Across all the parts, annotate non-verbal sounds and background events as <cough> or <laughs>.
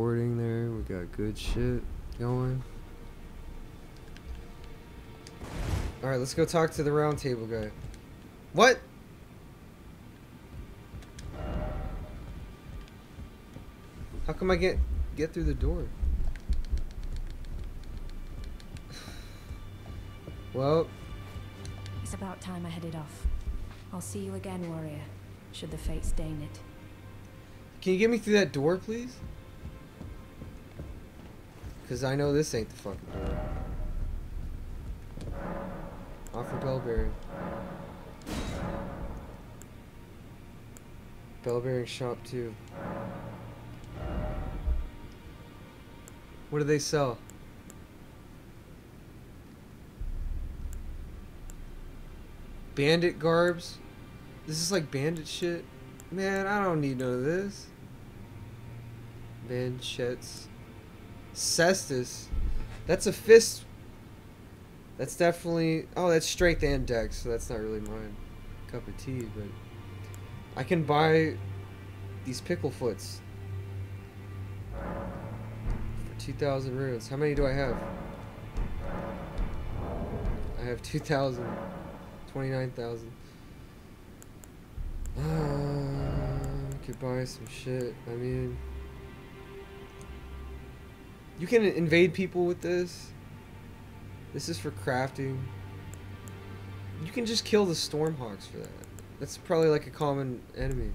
teleporting there. We got good shit going. Alright, let's go talk to the round table guy. What? How come I get get through the door? <sighs> well, It's about time I headed off. I'll see you again, warrior, should the fates deign it. can you get me through that door, please? Because I know this ain't the fucking door. Offer bell bearing. Bell bearing shop too. What do they sell? Bandit garbs? This is like bandit shit? Man, I don't need none of this. Manchettes. Cestus. That's a fist. That's definitely. Oh, that's strength and dex, so that's not really mine. Cup of tea, but. I can buy these pickle foots for 2,000 runes. How many do I have? I have 2,000. 29,000. Uh, could buy some shit. I mean, you can invade people with this. This is for crafting. You can just kill the Stormhawks for that. That's probably like a common enemy.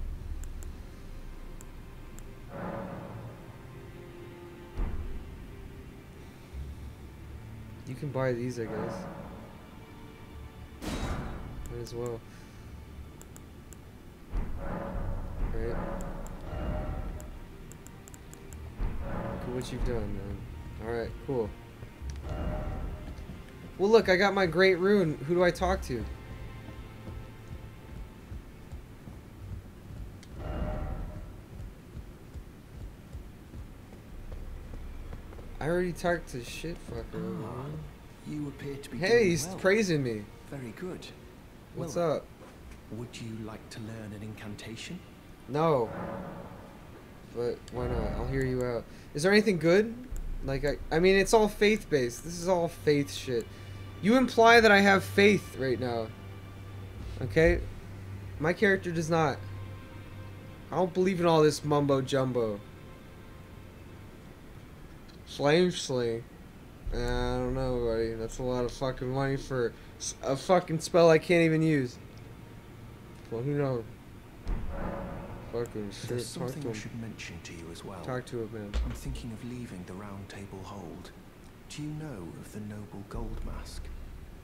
You can buy these, I guess. Might as well. Right? Look at what you've done, man. Alright, cool. Well, look, I got my great rune. Who do I talk to? I already talked to shit fucker. Ah, you appear to be Hey, he's well. praising me. Very good. What's Well, up? Would you like to learn an incantation? No. But why not? I'll hear you out. Is there anything good? Like I I mean it's all faith based. This is all faith shit. You imply that I have faith right now. Okay? My character does not. I don't believe in all this mumbo jumbo. Flame sling. Uh, I don't know, buddy. That's a lot of fucking money for a fucking spell I can't even use. Well, who knows? Fucking shit. There's something I should mention to you as well. Talk to him, man. I'm thinking of leaving the Round Table Hold. Do you know of the noble Gold Mask?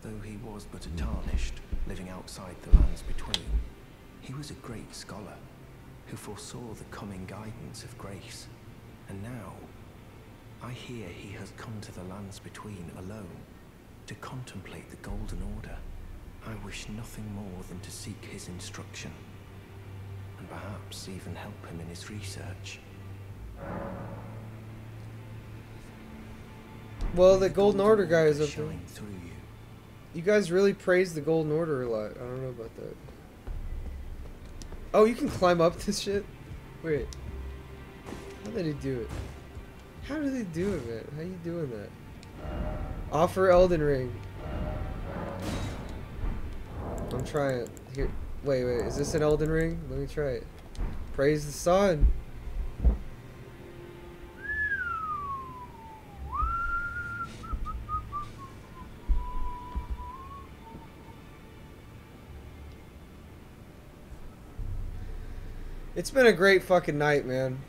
Though he was but a hmm. tarnished, living outside the lands between, he was a great scholar who foresaw the coming guidance of grace. And now, I hear he has come to the lands between alone to contemplate the Golden Order. I wish nothing more than to seek his instruction, perhaps even help him in his research. Well, the Golden Order guy is up there. through you. You guys really praise the Golden Order a lot. I don't know about that. Oh, you can climb up this shit? Wait. How did he do it? How did he do it, man? How you doing that? Offer Elden Ring. I'm trying it. Here. Wait, wait. Is this an Elden Ring? Let me try it. Praise the sun. It's been a great fucking night, man.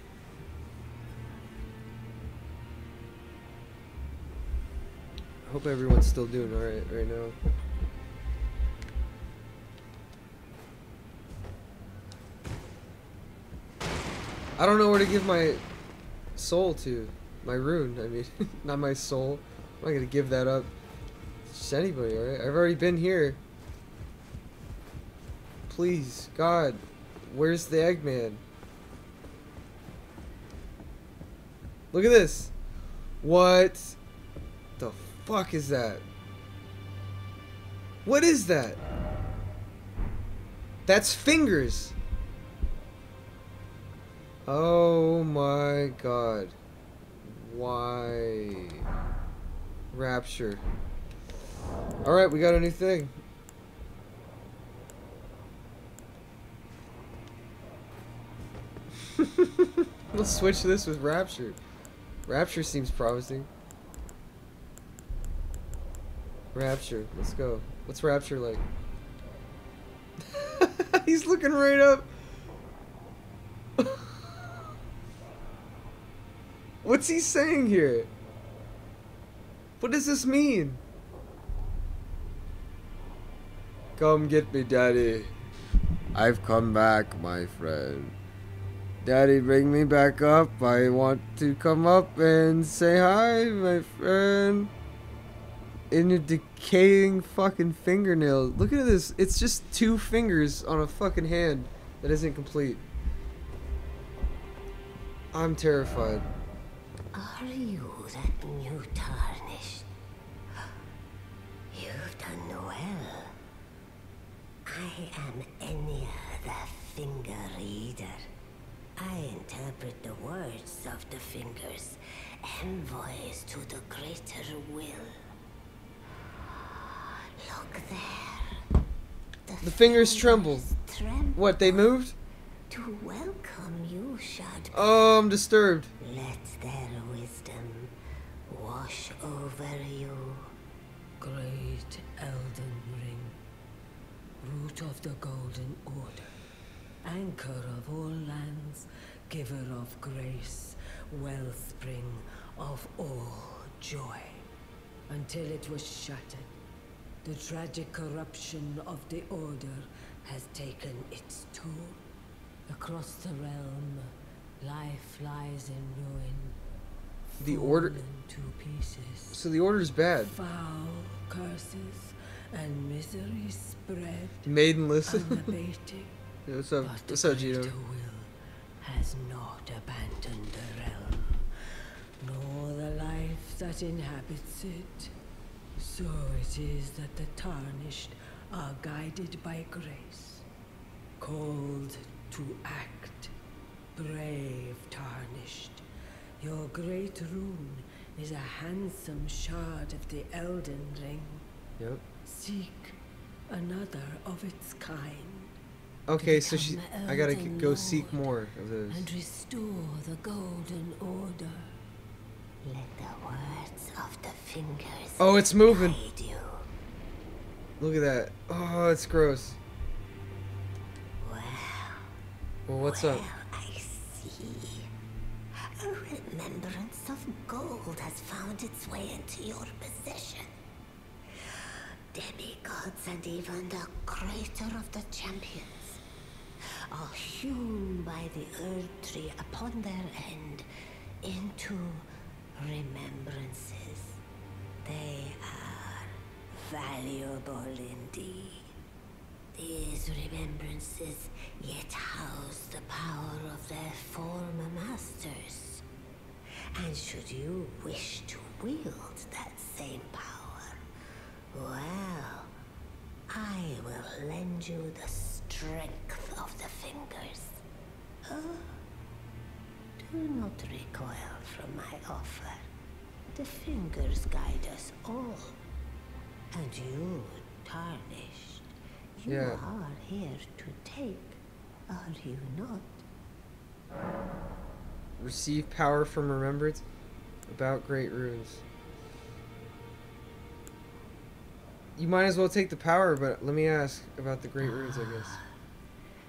I hope everyone's still doing alright right now. I don't know where to give my soul to. My rune, I mean. <laughs> not my soul. I'm not gonna give that up. Just anybody, alright? I've already been here. Please, God. Where's the Eggman? Look at this. What the fuck is that? What is that? That's fingers. Oh my god. Why? Rapture. Alright, we got a new thing. <laughs> we'll switch this with Rapture. Rapture seems promising. Rapture, let's go. What's Rapture like? <laughs> He's looking right up. What's he saying here? What does this mean? Come get me, Daddy. I've come back, my friend. Daddy, bring me back up. I want to come up and say hi, my friend. In your decaying fucking fingernail. Look at this. It's just two fingers on a fucking hand that isn't complete. I'm terrified. Are you that new tarnished? You've done well. I am Enia the Finger Reader. I interpret the words of the fingers, envoys to the greater will. Look there. The fingers tremble. tremble What, they moved? To welcome you, Shard. Oh, I'm disturbed. Let their wisdom wash over you. Great Elden Ring, root of the Golden Order, anchor of all lands, giver of grace, wellspring of all joy. Until it was shattered, the tragic corruption of the Order has taken its toll. Across the realm, life lies in ruin. The Order- to pieces. So the order's bad. Foul curses and misery spread Maiden listen. <laughs> Yeah, what's up? But What's up, Gino? will has not abandoned the realm, nor the life that inhabits it. So it is that the tarnished are guided by grace, called to act. Brave tarnished, your great rune is a handsome shard of the Elden Ring. Yep. Seek another of its kind. Okay, so she. I gotta Elden go seek more of those. and restore the Golden Order. Let the words of the fingers Oh, it's moving. guide you. Look at that. Oh, it's gross. Well, what's up? I see. A remembrance of gold has found its way into your possession. Demigods and even the creator of the champions are hewn by the Earth Tree upon their end into remembrances. They are valuable indeed. These remembrances yet house the power of their former masters. And should you wish to wield that same power, well, I will lend you the strength of the fingers. Oh, do not recoil from my offer. The fingers guide us all. And you, tarnished, you Yeah. are here to take, are you not? Receive power from remembrance about great runes. You might as well take the power, but let me ask about the great runes, I guess. Ah,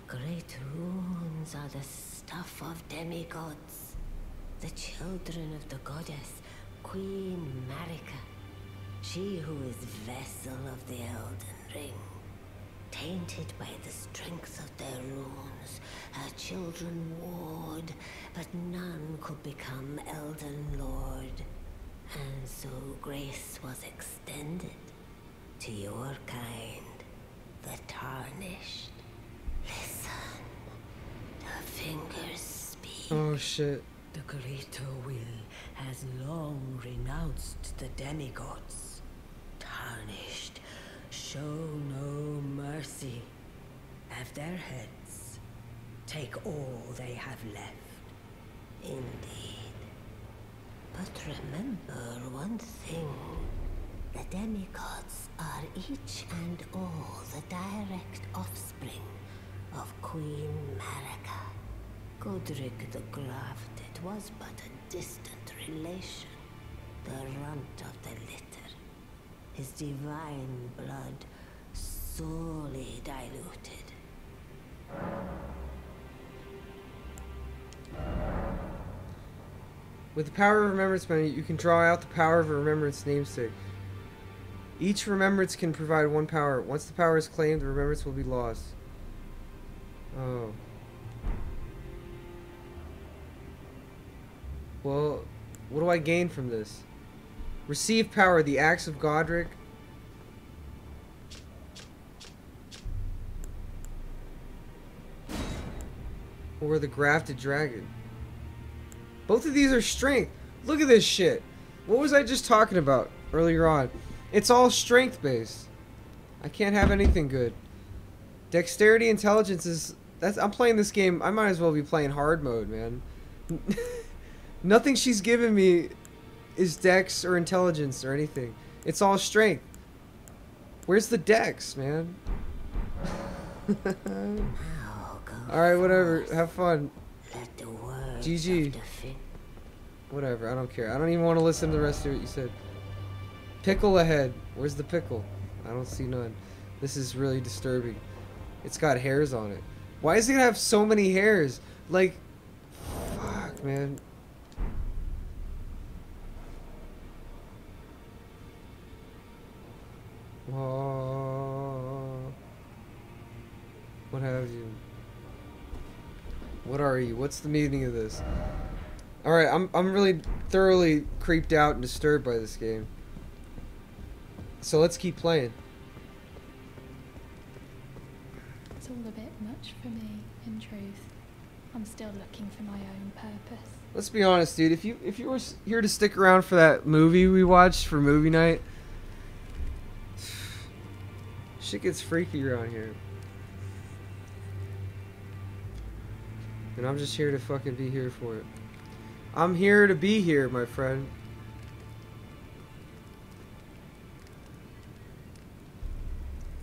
great runes are the stuff of demigods, the children of the goddess, Queen Marika. She who is vessel of the Elden Ring. Tainted by the strength of their runes, her children warred, but none could become Elden Lord. And so grace was extended to your kind, the tarnished. Listen, the fingers speak. Oh shit. The greater will has long renounced the demigods. Show no mercy. Have their heads. Take all they have left. Indeed. But But remember one thing. The demigods are each and all the direct offspring of Queen Marika. Godrick the Grafted was but a distant relation, the runt of the litter. His divine blood sorely diluted. With the power of remembrance menu, you can draw out the power of a remembrance namesake. Each remembrance can provide one power. Once the power is claimed, the remembrance will be lost. Oh. Well, what do I gain from this? Receive power, the axe of Godrick. Or the grafted dragon. Both of these are strength. Look at this shit. What was I just talking about earlier on? It's all strength based. I can't have anything good. Dexterity, intelligence is. That's. I'm playing this game. I might as well be playing hard mode, man. <laughs> Nothing she's given me is dex or intelligence or anything. It's all strength. Where's the dex, man? <laughs> Alright, whatever. Have fun. Let the words GG. of the fin- Whatever. I don't care. I don't even want to listen to the rest of what you said. Pickle ahead. Where's the pickle? I don't see none. This is really disturbing. It's got hairs on it. Why is it gonna have so many hairs? Like, fuck, man. What have you? What are you? What's the meaning of this? Alright, I'm, I'm really thoroughly creeped out and disturbed by this game. So let's keep playing. It's all a bit much for me, in truth. I'm still looking for my own purpose. Let's be honest, dude. If you if you were here to stick around for that movie we watched for movie night, shit gets freaky around here. And I'm just here to fucking be here for it. I'm here to be here, my friend.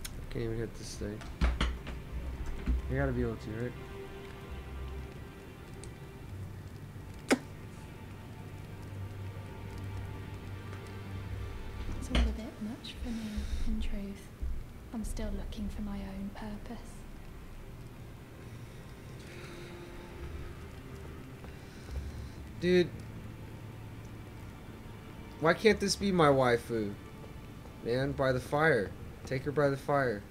I can't even hit this thing. You gotta be able to, right? I'm still looking for my own purpose. Dude, why can't this be my waifu? Man, by the fire. Take her by the fire.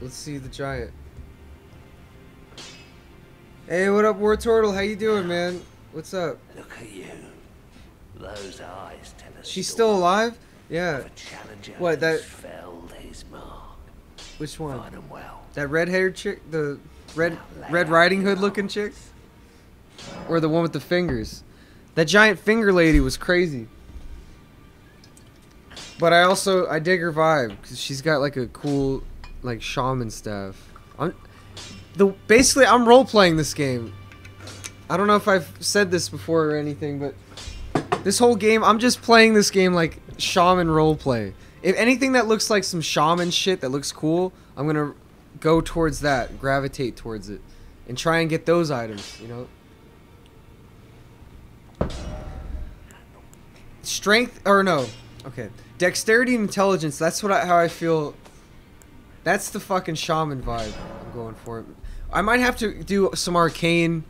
Let's see the giant. Hey, what up, War Turtle? How you doing, man? What's up? Look at you. Those eyes tell us. She's still alive? Yeah. What, that- who's felled his mark. Which one? Well. That red-haired chick, the red Red Riding Hood looking chick, or the one with the fingers? That giant finger lady was crazy. But I also I dig her vibe because she's got like a cool like shaman staff. I'm the basically I'm role playing this game. I don't know if I've said this before or anything, but this whole game I'm just playing this game like shaman role play. If anything that looks like some shaman shit that looks cool, I'm gonna go towards that, gravitate towards it, and try and get those items. You know. Strength or no? Okay, dexterity and intelligence. That's what I, how I feel. That's the fucking shaman vibe I'm going for. it. I might have to do some arcane.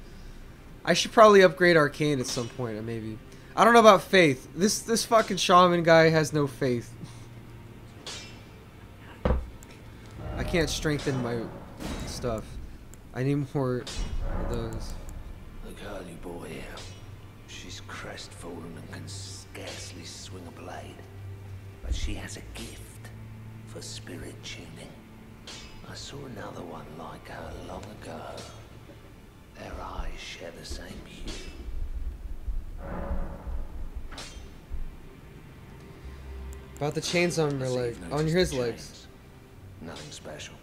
I should probably upgrade arcane at some point, maybe. I don't know about faith. This this fucking shaman guy has no faith. I can't strengthen my stuff. I need more of those. The girly boy here. She's crestfallen and can scarcely swing a blade. But she has a gift for spirit tuning. I saw another one like her long ago. Their eyes share the same hue. About the chains on her leg, on his legs. Nothing special.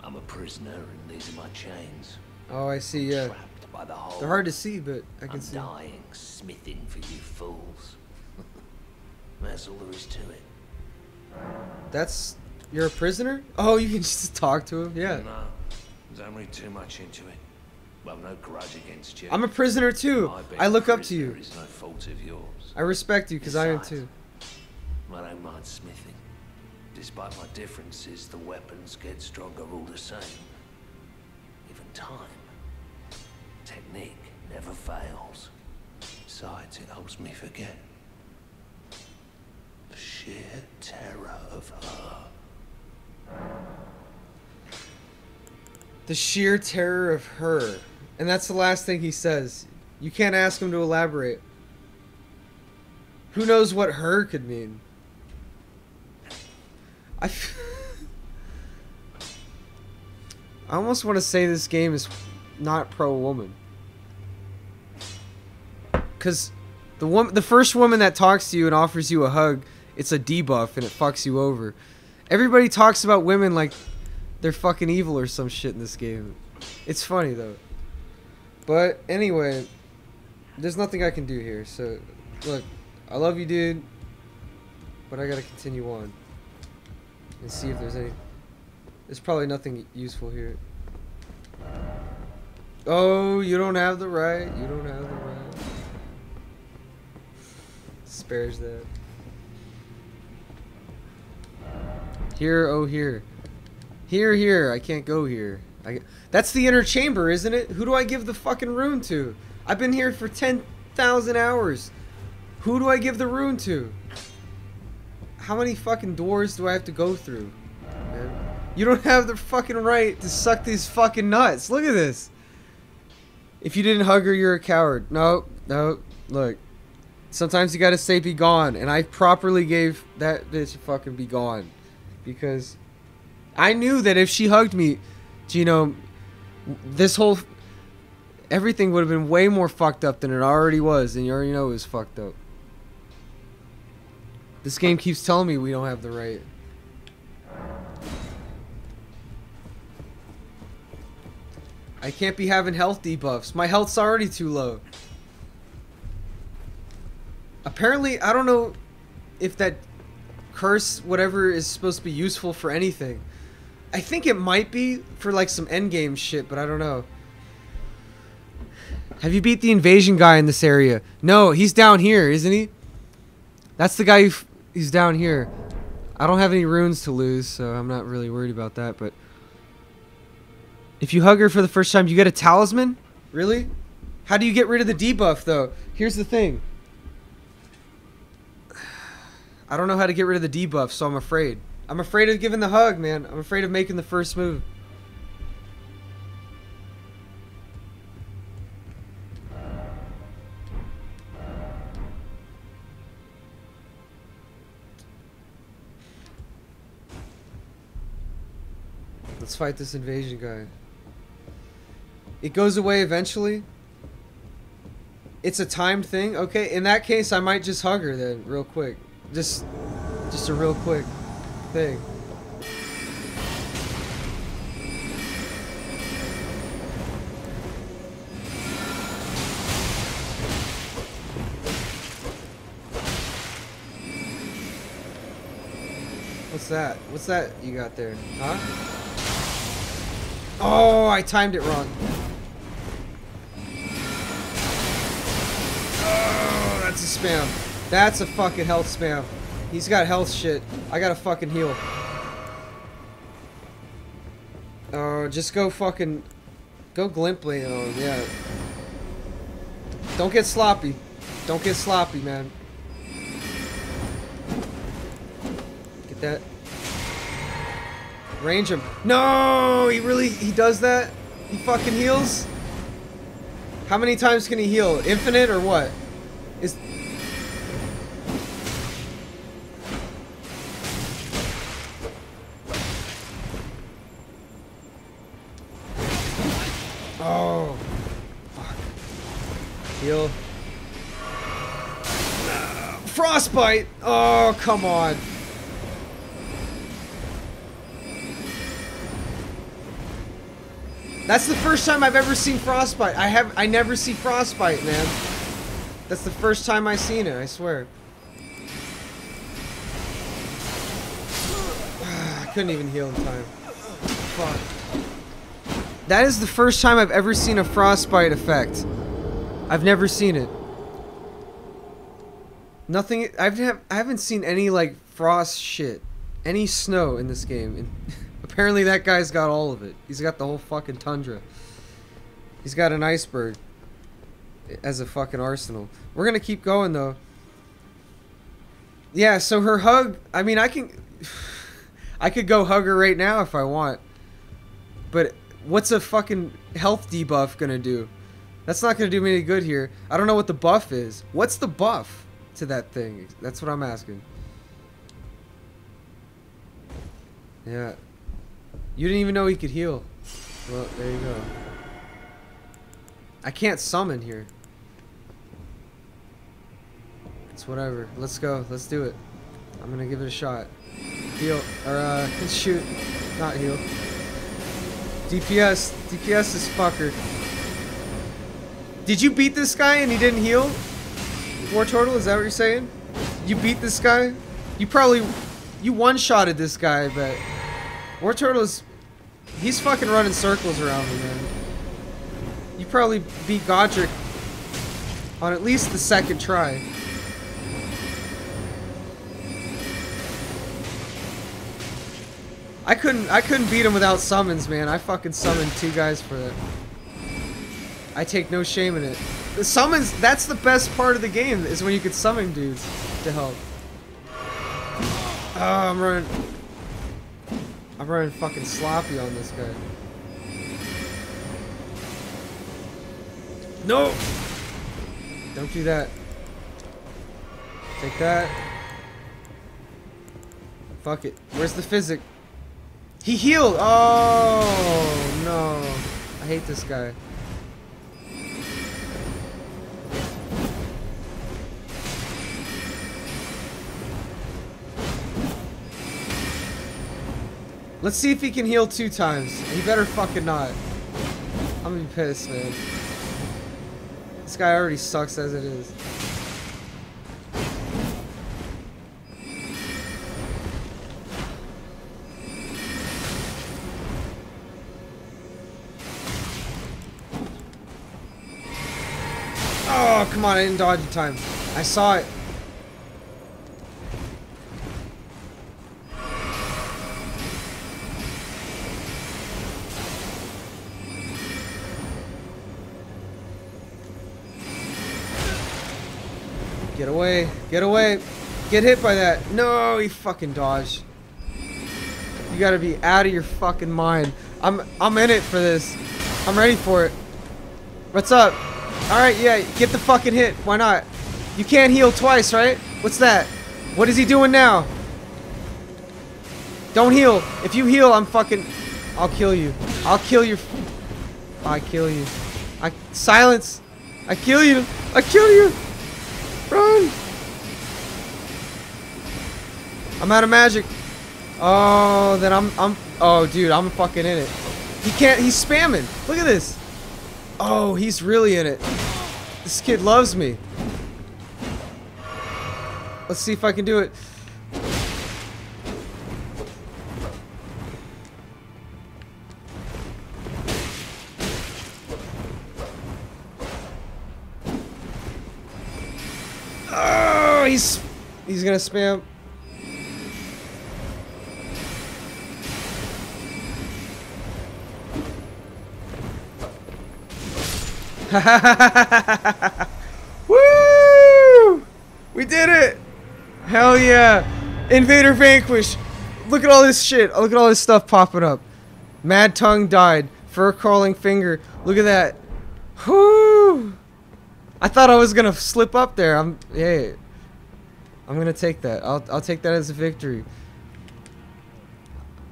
I'm a prisoner and these are my chains. Oh, I see. Yeah, the they're hard to see, but I can I'm see. dying, smithing for you fools. <laughs> That's all there is to it. That's you're a prisoner. Oh, you can just talk to him. Yeah, No, don't read too much into it. Well, no grudge against you. I'm a prisoner too. I look up to you. no fault of yours. I respect you because I am too. I don't mind smithing. Despite my differences, the weapons get stronger all the same. Even time. Technique never fails. Besides, it helps me forget. The sheer terror of her. The sheer terror of her, and that's the last thing he says. You can't ask him to elaborate. Who knows what her could mean? I. I almost want to say this game is not pro woman. Cause the woman, the first woman that talks to you and offers you a hug, it's a debuff and it fucks you over. Everybody talks about women like they're fucking evil or some shit in this game. It's funny though. But anyway, there's nothing I can do here. So, look, I love you, dude. But I gotta continue on and see if there's any. There's probably nothing useful here. Oh, you don't have the right. You don't have the right. Spares that. Here, oh here. Here, here. I can't go here. I, that's the inner chamber, isn't it? Who do I give the fucking rune to? I've been here for 10,000 hours. Who do I give the rune to? How many fucking doors do I have to go through? Man? You don't have the fucking right to suck these fucking nuts. Look at this. If you didn't hug her, you're a coward. No, no. Look. Sometimes you gotta say be gone. And I properly gave that bitch fucking be gone. Because I knew that if she hugged me, Gino, this whole everything would have been way more fucked up than it already was, and you already know it was fucked up. This game keeps telling me we don't have the right. I can't be having health debuffs. My health's already too low. Apparently, I don't know if that curse, whatever, is supposed to be useful for anything. I think it might be for like some endgame shit, but I don't know. Have you beat the invasion guy in this area? No, he's down here, isn't he? That's the guy who he's down here. I don't have any runes to lose, so I'm not really worried about that, but if you hug her for the first time, you get a talisman? Really? How do you get rid of the debuff though? Here's the thing. I don't know how to get rid of the debuff, so I'm afraid. I'm afraid of giving the hug, man. I'm afraid of making the first move. Let's fight this invasion guy. It goes away eventually. It's a timed thing. Okay, in that case, I might just hug her then, real quick. Just, just a real quick thing. What's that? What's that you got there? Huh? Oh, I timed it wrong. Oh, that's a spam. That's a fucking health spam. He's got health shit. I gotta fucking heal. Oh, just go fucking... Go glimply on him, yeah. Don't get sloppy. Don't get sloppy, man. Get that. Range him. No! He really... He does that? He fucking heals? How many times can he heal? Infinite or what? Is... Oh. Fuck. Heal. Frostbite! Oh, come on. That's the first time I've ever seen frostbite. I have I never see frostbite, man. That's the first time I've seen it, I swear. <sighs> I couldn't even heal in time. Fuck. That is the first time I've ever seen a frostbite effect. I've never seen it. Nothing. I've I haven't seen any like frost shit, any snow in this game. <laughs> Apparently that guy's got all of it. He's got the whole fucking tundra. He's got an iceberg as a fucking arsenal. We're gonna keep going though. Yeah. So her hug. I mean, I can. <sighs> I could go hug her right now if I want. But what's a fucking health debuff gonna do? That's not gonna do me any good here. I don't know what the buff is. What's the buff to that thing? That's what I'm asking. Yeah. You didn't even know he could heal. Well, there you go. I can't summon here. It's whatever. Let's go. Let's do it. I'm gonna give it a shot. Heal. Or, uh, <laughs> shoot. Not heal. DPS. DPS this fucker. Did you beat this guy and he didn't heal? War Turtle, is that what you're saying? You beat this guy? You probably... You one-shotted this guy, but... War Turtle is... He's fucking running circles around me, man. You probably beat Godrick on at least the second try. I couldn't I couldn't beat him without summons, man. I fucking summoned two guys for it. I take no shame in it. The summons, that's the best part of the game, is when you can summon dudes to help. Oh, I'm running. I'm running fucking sloppy on this guy. No! Don't do that. Take that. Fuck it. Where's the Physick? He healed! Oh, no. I hate this guy. Let's see if he can heal two times. He better fucking not. I'm gonna be pissed, man. This guy already sucks as it is. Oh, come on, I didn't dodge in time. I saw it. Get away. Get away. Get hit by that. No, he fucking dodged. You gotta be out of your fucking mind. I'm I'm in it for this. I'm ready for it. What's up? Alright, yeah, get the fucking hit. Why not? You can't heal twice, right? What's that? What is he doing now? Don't heal. If you heal, I'm fucking... I'll kill you. I'll kill your... I kill you. I... Silence. I kill you. I kill you. Run! I'm out of magic. Oh, then I'm, I'm, oh, dude, I'm fucking in it. He can't, he's spamming. Look at this. Oh, he's really in it. This kid loves me. Let's see if I can do it. He's he's gonna spam. <laughs> Woo! We did it! Hell yeah! Invader Vanquish! Look at all this shit. Look at all this stuff popping up. Mad Tongue died. Furlcalling finger. Look at that. Whoo! I thought I was gonna slip up there. I'm hey. I'm gonna take that. I'll I'll take that as a victory.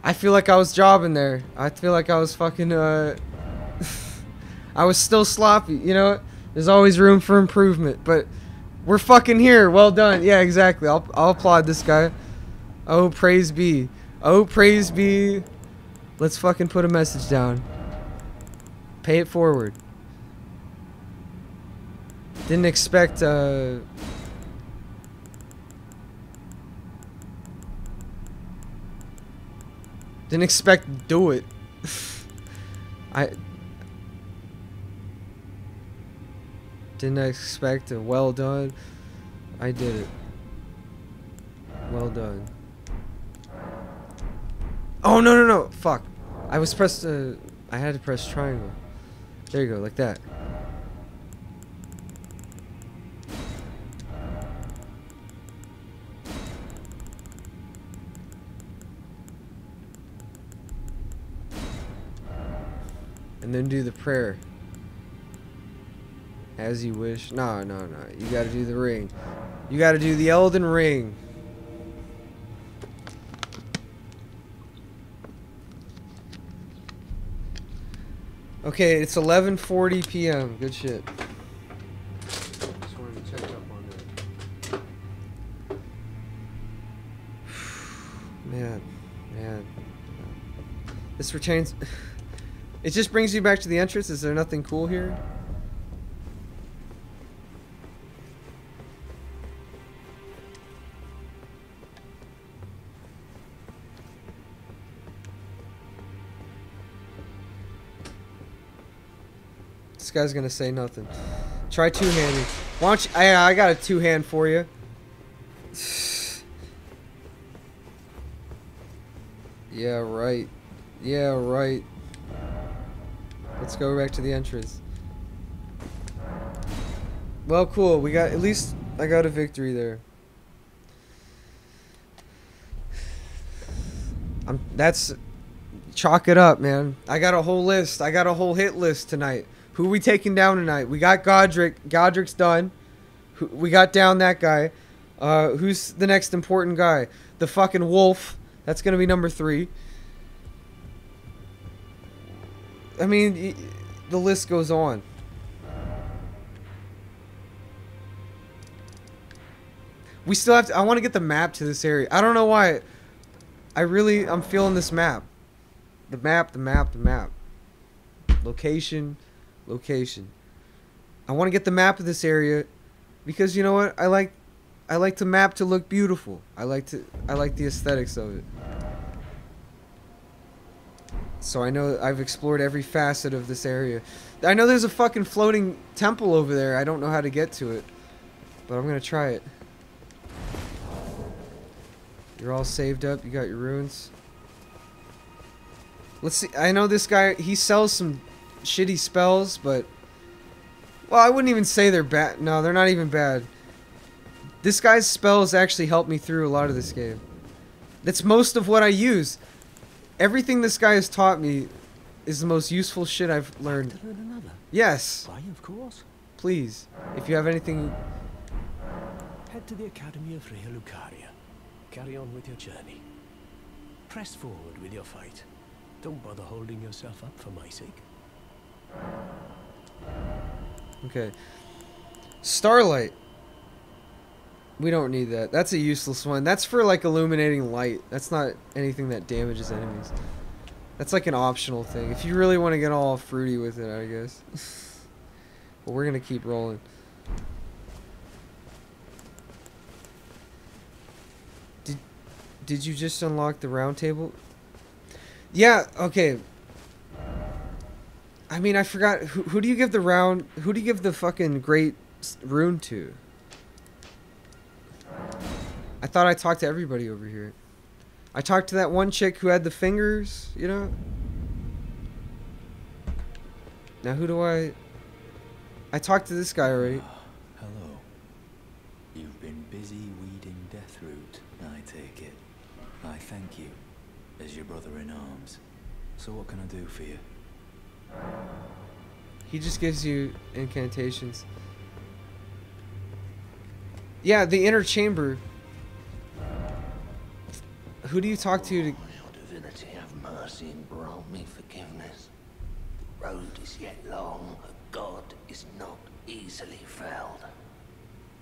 I feel like I was jobbing there. I feel like I was fucking uh <laughs> I was still sloppy, you know? There's always room for improvement, but we're fucking here. Well done. Yeah, exactly. I'll I'll applaud this guy. Oh, praise be. Oh, praise be. Let's fucking put a message down. Pay it forward. Didn't expect, uh... Didn't expect to do it. I... Didn't expect a well done. I did it. Well done. Oh, no, no, no. Fuck. I was pressed, uh... I had to press triangle. There you go, like that. And then do the prayer. As you wish. No, no, no. You gotta do the ring. You gotta do the Elden Ring. Okay, it's 11:40 p.m. Good shit. <sighs> Man, man. This retains. <laughs> It just brings you back to the entrance. Is there nothing cool here? This guy's gonna say nothing. Try two-handed. Why don't you? I I got a two-hand for you. <sighs> Yeah, right. Yeah, right. Let's go back to the entrance. Well, cool. We got at least I got a victory there. I'm that's chalk it up, man. I got a whole list. I got a whole hit list tonight. Who we taking down tonight? We got Godrick. Godrick's done. We got down that guy. Uh, who's the next important guy? The fucking wolf. That's gonna be number three. I mean, the list goes on. We still have to. I want to get the map to this area. I don't know why. I really. I'm feeling this map. The map, the map, the map. Location, location. I want to get the map of this area because you know what? I like I like the map to look beautiful. I like to I like the aesthetics of it. So I know I've explored every facet of this area. I know there's a fucking floating temple over there. I don't know how to get to it. But I'm to try it. You're all saved up. You got your runes. Let's see. I know this guy, he sells some shitty spells, but well, I wouldn't even say they're bad. No, they're not even bad. This guy's spells actually helped me through a lot of this game. That's most of what I use. Everything this guy has taught me is the most useful shit I've learned. Learn. Yes, Why, of course. please. If you have anything, Head to the Academy of Raya Lucaria. Carry on with your journey. Press forward with your fight. Don't bother holding yourself up for my sake. okay. Starlight. We don't need that. That's a useless one. That's for like illuminating light. That's not anything that damages enemies. That's like an optional thing. If you really want to get all fruity with it, I guess. <laughs> but we're gonna keep rolling. Did did you just unlock the round table? Yeah. Okay. I mean, I forgot. Who, who do you give the round? Who do you give the fucking great rune to? I thought I talked to everybody over here. I talked to that one chick who had the fingers, you know? Now who do I... I talked to this guy already. <sighs> Hello. You've been busy weeding Deathroot, I take it. I thank you, as your brother in arms. So what can I do for you? He just gives you incantations. Yeah, the inner chamber. Who do you talk to to... Your divinity, have mercy and grant me forgiveness. The road is yet long, a god is not easily felled.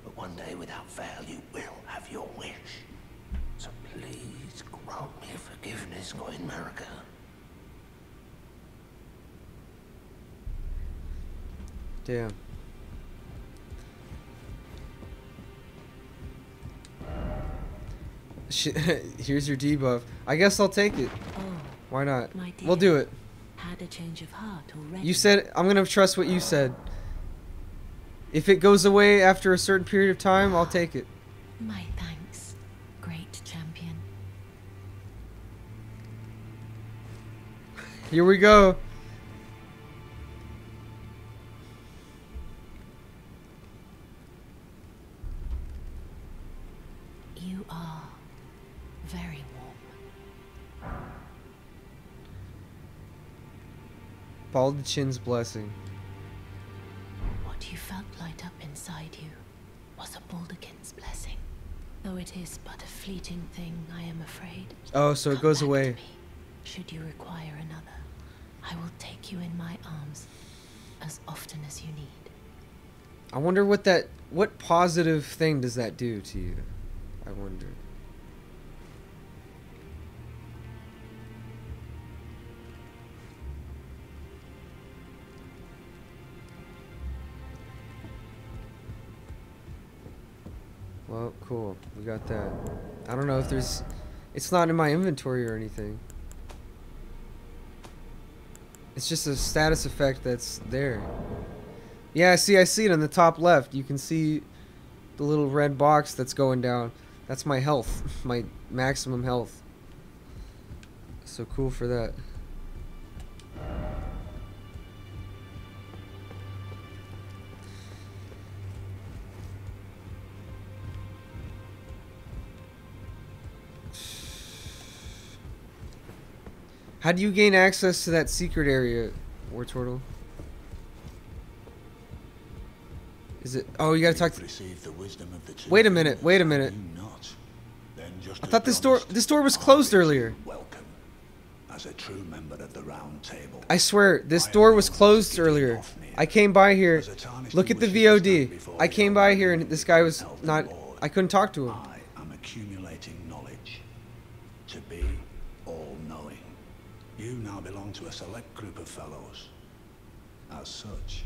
But one day, without fail, you will have your wish. So please grant me forgiveness, Queen Marika. Damn. <laughs> Here's your debuff. I guess I'll take it. Oh, Why not? dear. We'll do it. Had a change of heart already. You said I'm gonna trust what you said. If it goes away after a certain period of time, I'll take it. My thanks, great champion. Here we go. Baldachin's blessing. What you felt light up inside you was a Baldachin's blessing. Though it is but a fleeting thing, I am afraid. Oh, so it goes away. Should you require another, I will take you in my arms as often as you need. I wonder what that what positive thing does that do to you? I wonder. Well, cool. We got that. I don't know if there's it's not in my inventory or anything. It's just a status effect that's there. Yeah, see, I see it on the top left. You can see the little red box that's going down. That's my health, <laughs> my maximum health. So cool for that. How do you gain access to that secret area, War Turtle? Is it? Oh, you gotta talk to. Received the wisdom of the Wait a minute, wait a minute. not. Then just I thought this door this door was closed earlier. Welcome, as a true member of the Round Table. I swear, this door was closed earlier. I came by here. As a tarnished Look at the wishes to stand VOD. I came by here and this guy was not. I couldn't talk to him. I am accumulating knowledge. To be all-knowing. You now belong to a select group of fellows. As such,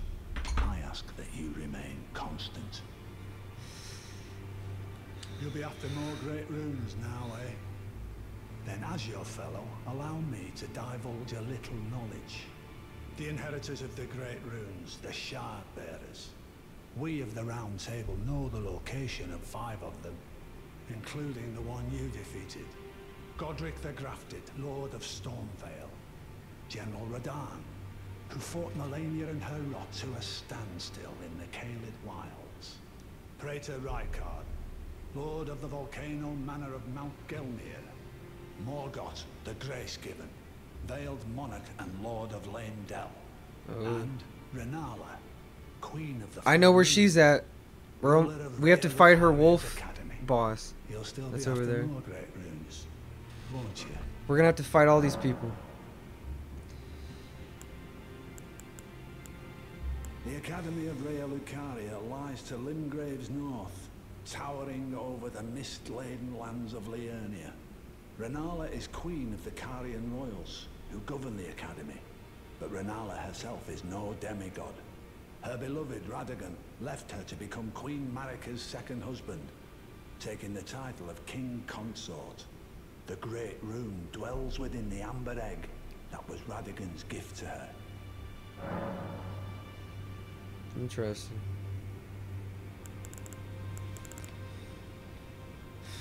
I ask that you remain constant. You'll be after more great runes now, eh? Then as your fellow, allow me to divulge a little knowledge. The inheritors of the great runes, the Shard Bearers. We of the Round Table know the location of five of them, including the one you defeated. Godrick the Grafted, Lord of Stormveil. General Radahn, who fought Malenia and her rot to a standstill in the Caelid Wilds. Praetor Rykard, Lord of the volcano manor of Mount Gelmir. Morgott, the Grace-Given, Veiled Monarch and Lord of Leyndell. Oh. And Renala, Queen of the I know where she's at. We're we have to fight her wolf Academy. boss. That's be over there. runes, won't you? We're gonna have to fight all these people. The Academy of Raya Lucaria lies to Limgrave's north, towering over the mist-laden lands of Liurnia. Renala is queen of the Carian royals, who govern the Academy. But Renala herself is no demigod. Her beloved Radagon left her to become Queen Marika's second husband, taking the title of King Consort. The Great Rune dwells within the Amber Egg that was Radagon's gift to her. Interesting.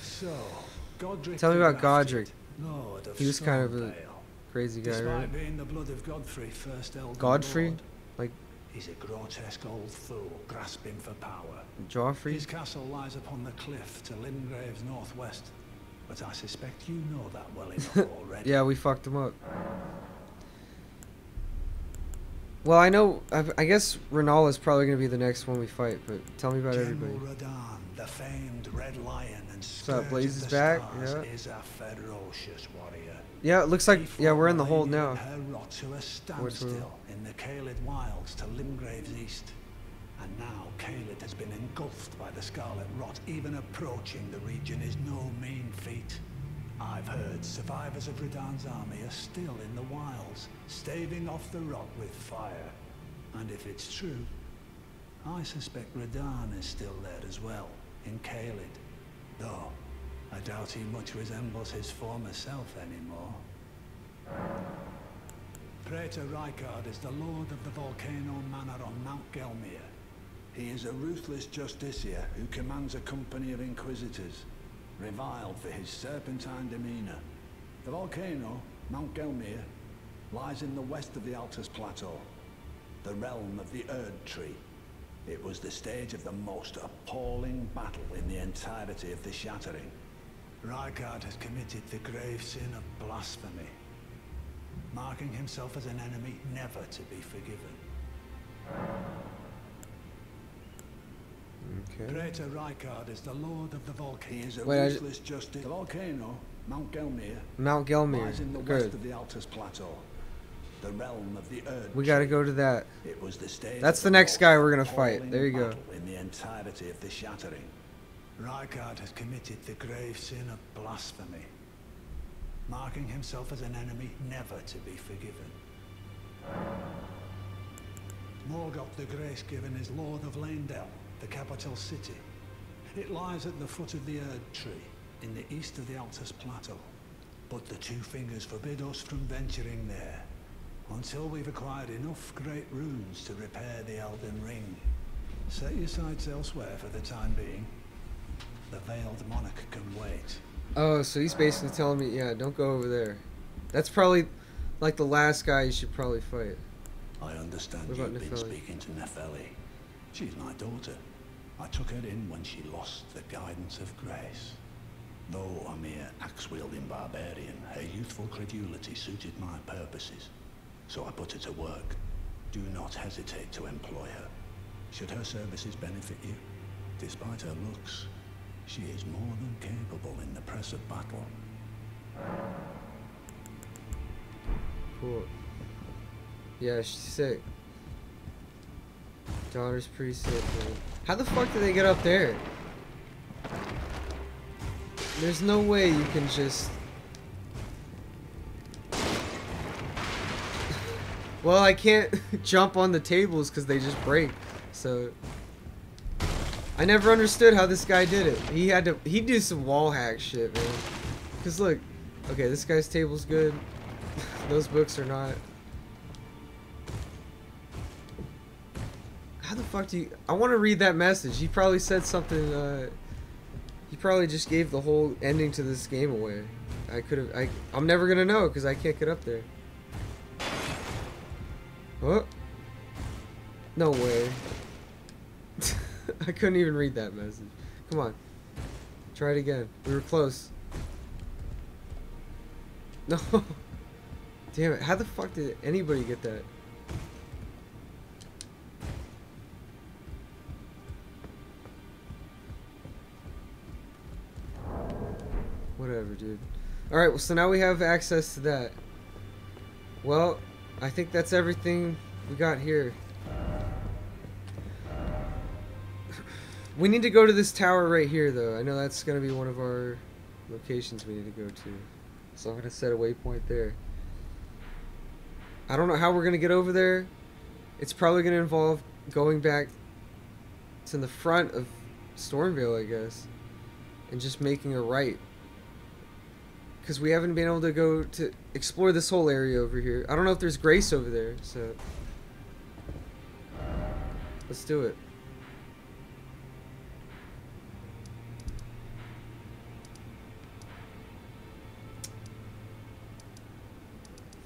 So, Godrick Tell me about Godrick. Grafted, Lord of He was kind of a crazy guy, right? being the blood of Godfrey, first Elder Godfrey? Like he's a grotesque old fool grasping for power. Joffrey? His castle lies upon the cliff to Limgrave's northwest, but I suspect you know that well enough <laughs> already. Yeah, we fucked him up. Well, I know. I, I guess Renala is probably gonna be the next one we fight. But tell me about General everybody. Radahn, the famed Red Lion and up, Scourge of Blaze is back? Yeah. is a ferocious warrior. Yeah, it looks like yeah we're in the hold now. Her rot to a standstill in the Caelid Wilds to Limgrave's east. And now Caelid has been engulfed by the Scarlet Rot. Even approaching the region is no mean feat. I've heard survivors of Radahn's army are still in the wilds, staving off the rock with fire. And if it's true, I suspect Radahn is still there as well, in Caelid. Though, I doubt he much resembles his former self anymore. Praetor Rykard is the lord of the Volcano Manor on Mount Gelmir. He is a ruthless justiciar who commands a company of inquisitors, reviled for his serpentine demeanor. The volcano, Mount Gelmir, lies in the west of the Altus Plateau, the realm of the Erd Tree. It was the stage of the most appalling battle in the entirety of the Shattering. Rykard has committed the grave sin of blasphemy, marking himself as an enemy never to be forgiven. Okay. Praetor Rykard is the lord of the volcano. He is a Wait, ruthless justice. The volcano, Mount Gelmir, Mount Gelmir. lies in the west of the Altus Plateau, the realm of the Erd We gotta go to that. It was the stage That's of the next guy we're gonna fight. There you go. In the entirety of the Shattering. Rykard has committed the grave sin of blasphemy, marking himself as an enemy never to be forgiven. Morgott the Grace-Given is Lord of Leyndell, the capital city. It lies at the foot of the Erd Tree, in the east of the Altus Plateau. But the Two Fingers forbid us from venturing there, until we've acquired enough great runes to repair the Elden Ring. Set your sights elsewhere for the time being. The Veiled Monarch can wait. Oh, so he's basically telling me, yeah, don't go over there. That's probably like the last guy you should probably fight. I understand you've about been speaking to Nefeli. She's my daughter. I took her in when she lost the guidance of grace. Though a mere axe-wielding barbarian, her youthful credulity suited my purposes. So I put her to work. Do not hesitate to employ her. Should her services benefit you, despite her looks, she is more than capable in the press of battle. Cool. Yeah, she's sick. Daughter's pretty sick, man. How the fuck did they get up there? There's no way you can just... <laughs> well, I can't <laughs> jump on the tables because they just break. So... I never understood how this guy did it. He had to... He did some wall hack shit, man. Because look... Okay, this guy's table's good. <laughs> Those books are not. The fuck do you? I want to read that message. He probably said something. Uh, he probably just gave the whole ending to this game away. I could have. I. I'm never gonna know because I can't get up there. Oh. No way. <laughs> I couldn't even read that message. Come on. Try it again. We were close. <laughs> No. Damn it. How the fuck did anybody get that? Whatever, dude. Alright, well, so now we have access to that. Well, I think that's everything we got here. We need to go to this tower right here, though. I know that's going to be one of our locations we need to go to. So I'm going to set a waypoint there. I don't know how we're going to get over there. It's probably going to involve going back to the front of Stormveil, I guess. And just making a right. Because we haven't been able to go to explore this whole area over here. I don't know if there's Grace over there, so... Let's do it.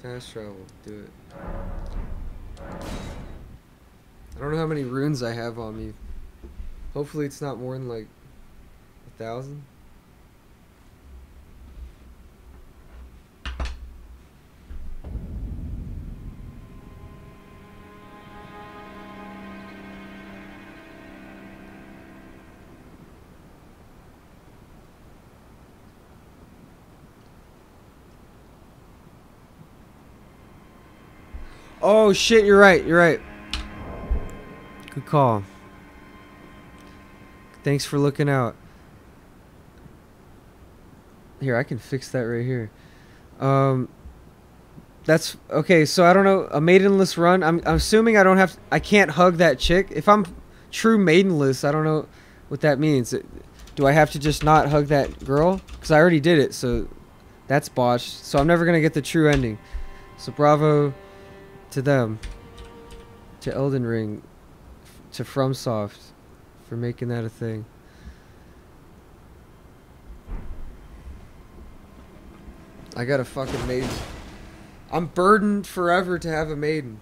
Fast travel, do it. I don't know how many runes I have on me. Hopefully it's not more than like a thousand. Oh shit, you're right, you're right. Good call. Thanks for looking out. Here, I can fix that right here. Um that's okay, so I don't know, a maidenless run. I'm I'm assuming I don't have I can't hug that chick. If I'm true maidenless. I don't know what that means. Do I have to just not hug that girl? Because I already did it, so that's botched. So I'm never gonna get the true ending. So bravo to them, to Elden Ring, to FromSoft, for making that a thing. I got a fucking maiden. I'm burdened forever to have a maiden.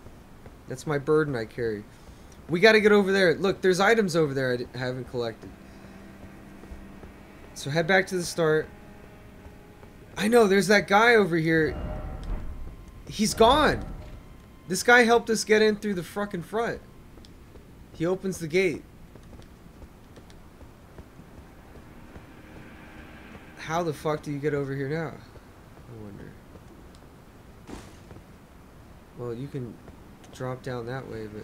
That's my burden I carry. We got to get over there. Look, there's items over there I haven't collected. So head back to the start. I know, there's that guy over here. He's gone. This guy helped us get in through the fucking front. He opens the gate. How the fuck do you get over here now? I wonder. Well, you can drop down that way, but...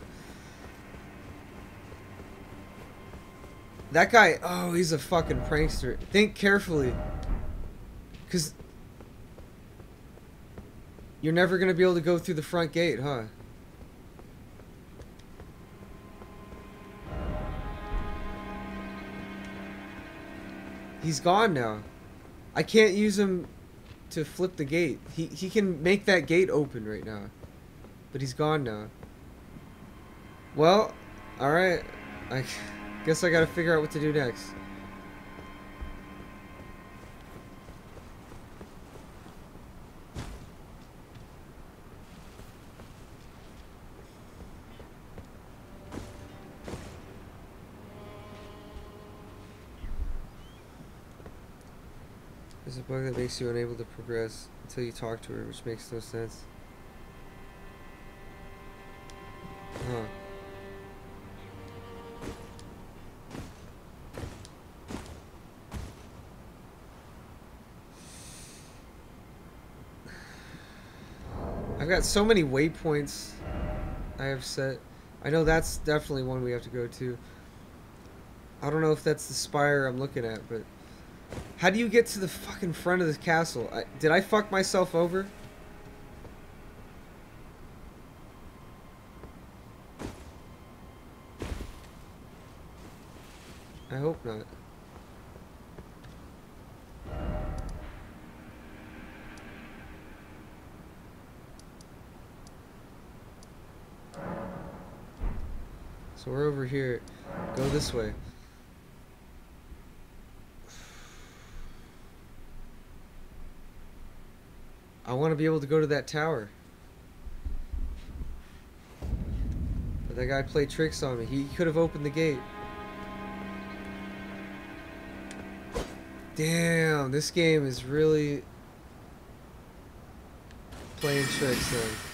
That guy, oh, he's a fucking prankster. Think carefully. Because... You're never going to be able to go through the front gate, huh? He's gone now. I can't use him to flip the gate. He, he can make that gate open right now. But he's gone now. Well, alright. I <laughs> guess I gotta figure out what to do next. Bug that makes you unable to progress until you talk to her, which makes no sense. Huh. I've got so many waypoints I have set. I know that's definitely one we have to go to. I don't know if that's the spire I'm looking at, but how do you get to the fucking front of the castle? I, did I fuck myself over? I hope not. So we're over here. Go this way. I want to be able to go to that tower. But that guy played tricks on me. He could have opened the gate. Damn, this game is really playing tricks then.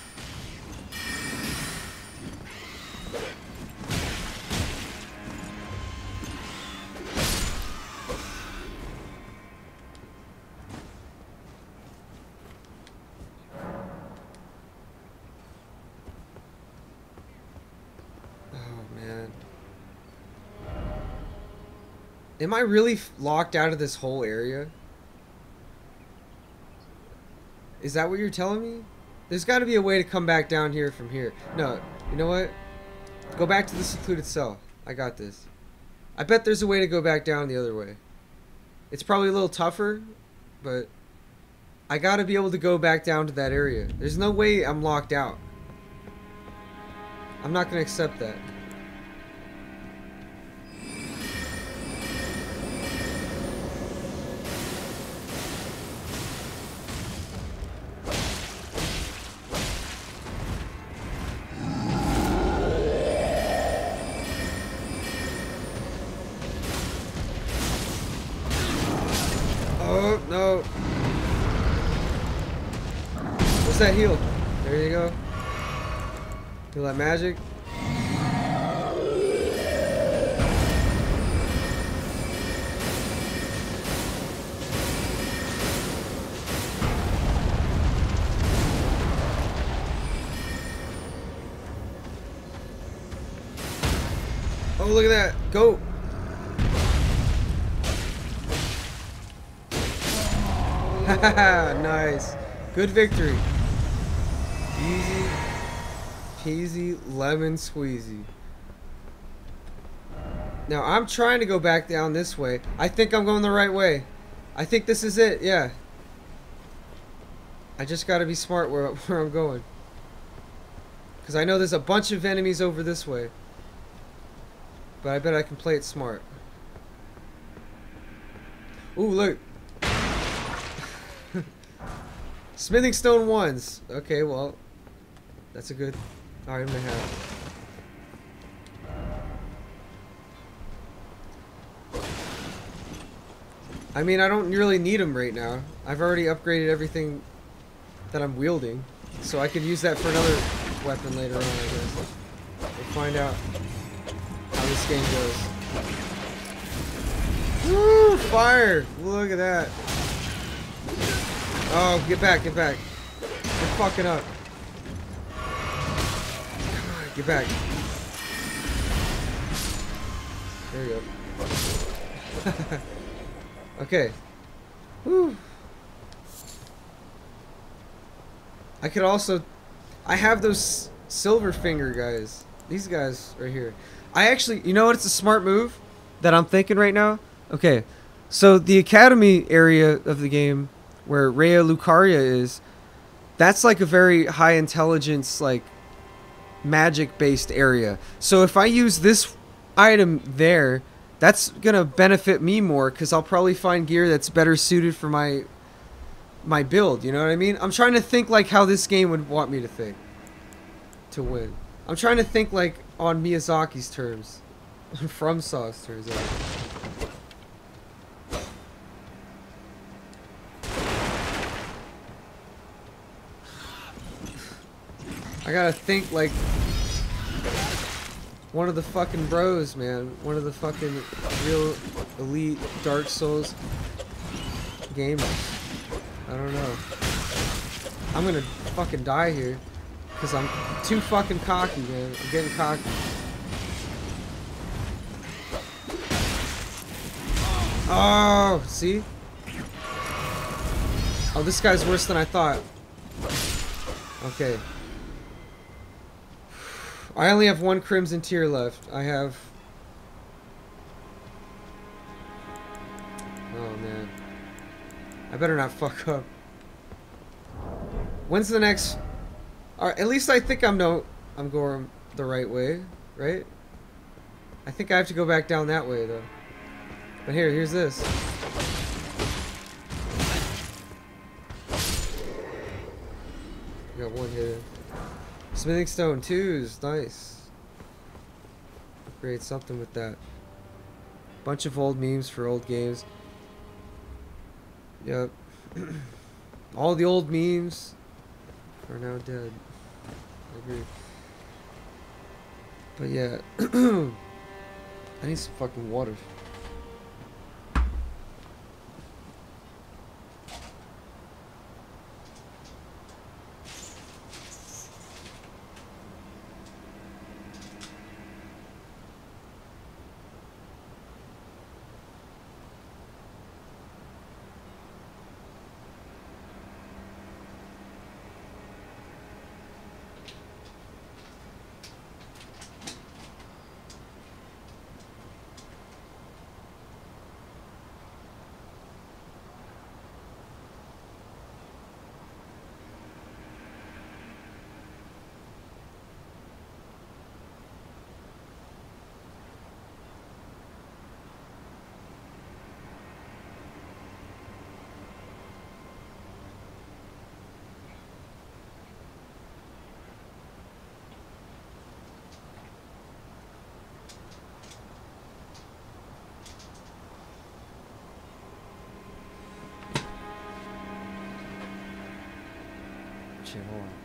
Man. Am I really locked out of this whole area? Is that what you're telling me? There's got to be a way to come back down here from here. No, you know what? Go back to the secluded cell. I got this. I bet there's a way to go back down the other way. It's probably a little tougher, but I got to be able to go back down to that area. There's no way I'm locked out. I'm not going to accept that. Good victory. Easy peasy lemon squeezy. Now I'm trying to go back down this way. I think I'm going the right way. I think this is it. Yeah. I just got to be smart where <laughs> where I'm going. Cuz I know there's a bunch of enemies over this way. But I bet I can play it smart. Ooh, look. Smithing stone ones. Okay, well, that's a good item to have. I mean, I don't really need them right now. I've already upgraded everything that I'm wielding. So I could use that for another weapon later on, I guess. We'll find out how this game goes. Woo! Fire! Look at that. Oh, get back, get back. You're fucking up. Come on, get back. There you go. <laughs> okay. Whew. I could also... I have those silver finger guys. These guys right here. I actually... You know what? It's a smart move that I'm thinking right now. Okay. So the academy area of the game where Raya Lucaria is, that's like a very high intelligence, like magic based area. So if I use this item there, that's gonna benefit me more because I'll probably find gear that's better suited for my my build. You know what I mean? I'm trying to think like how this game would want me to think to win. I'm trying to think like on Miyazaki's terms, <laughs> from Sauce terms. I gotta think like one of the fucking bros, man. One of the fucking real elite Dark Souls gamers. I don't know. I'm gonna fucking die here. Because I'm too fucking cocky, man. I'm getting cocky. Oh, see? Oh, this guy's worse than I thought. Okay. I only have one Crimson Tear left. I have... Oh, man. I better not fuck up. When's the next... Alright, at least I think I'm no... I'm going the right way, right? I think I have to go back down that way, though. But here, here's this. Got one here. Smithing stone twos, nice. Upgrade something with that. Bunch of old memes for old games. Yep. <clears throat> All the old memes are now dead. I agree. But yeah. <clears throat> I need some fucking water. Shit, hold on.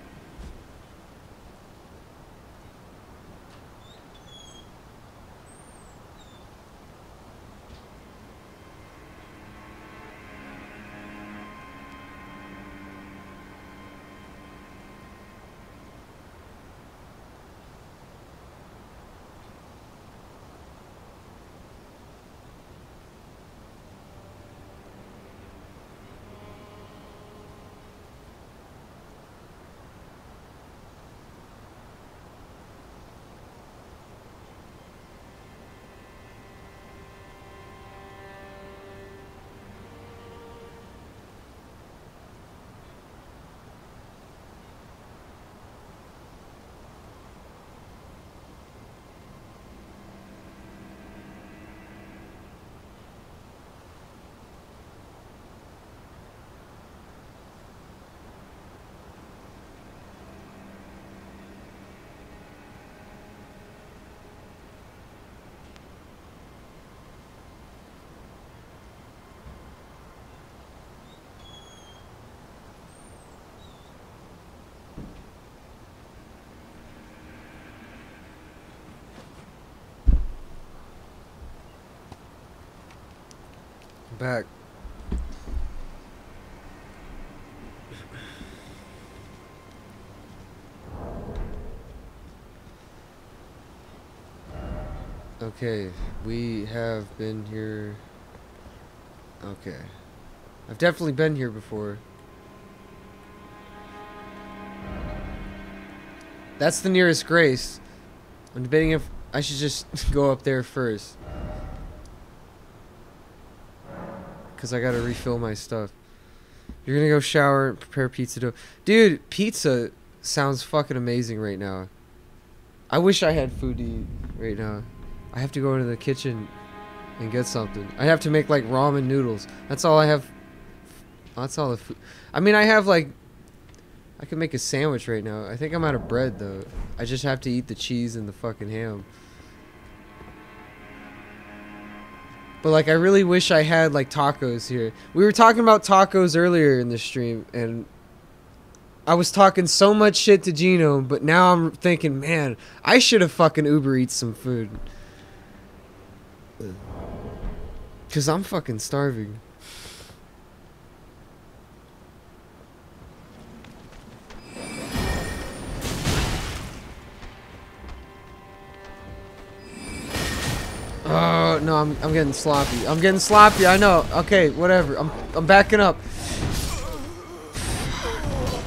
Back. Okay, we have been here. Okay. I've definitely been here before. That's the nearest Grace. I'm debating if I should just <laughs> go up there first. Because I gotta refill my stuff. You're gonna go shower and prepare pizza dough. Dude, pizza sounds fucking amazing right now. I wish I had food to eat right now. I have to go into the kitchen and get something. I have to make like ramen noodles. That's all I have. That's all the food. I mean, I have like. I can make a sandwich right now. I think I'm out of bread though. I just have to eat the cheese and the fucking ham. But like, I really wish I had like tacos here. We were talking about tacos earlier in the stream, and I was talking so much shit to Gino, but now I'm thinking, man, I should have fucking Uber Eats some food. Cause I'm fucking starving. Oh no, I'm I'm getting sloppy. I'm getting sloppy. I know. Okay, whatever. I'm I'm backing up.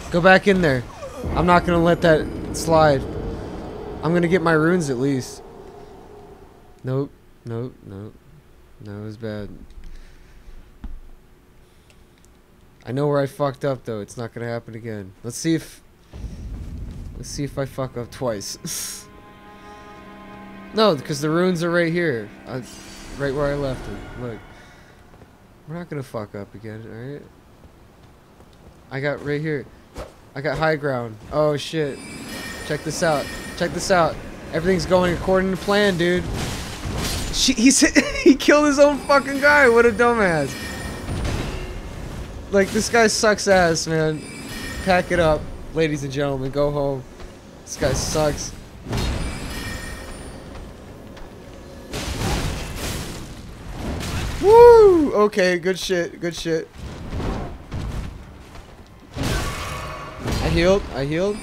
Go back in there. I'm not gonna let that slide. I'm gonna get my runes at least. Nope. Nope. Nope. No, it was bad. I know where I fucked up though. It's not gonna happen again. Let's see if let's see if I fuck up twice. <laughs> no, because the runes are right here, right where I left them. Look, we're not gonna fuck up again, all right? I got right here. I got high ground. Oh shit! Check this out. Check this out. Everything's going according to plan, dude. She, he's <laughs> he killed his own fucking guy. What a dumbass. Like this guy sucks ass, man. Pack it up, ladies and gentlemen. Go home. This guy sucks. Okay, good shit. Good shit. I healed. I healed.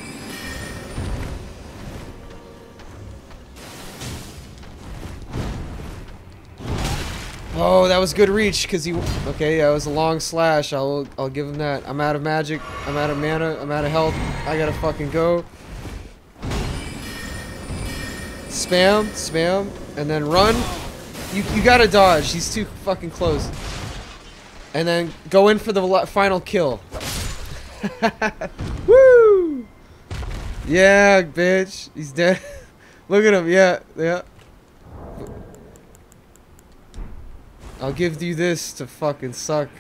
Oh, that was good reach because he. Okay, yeah, it was a long slash. I'll I'll give him that. I'm out of magic. I'm out of mana. I'm out of health. I gotta fucking go. Spam, spam, and then run. You you gotta dodge. He's too fucking close. And then go in for the final kill. <laughs> Woo! Yeah, bitch. He's dead. <laughs> Look at him. Yeah, yeah. I'll give you this to fucking suck. <laughs>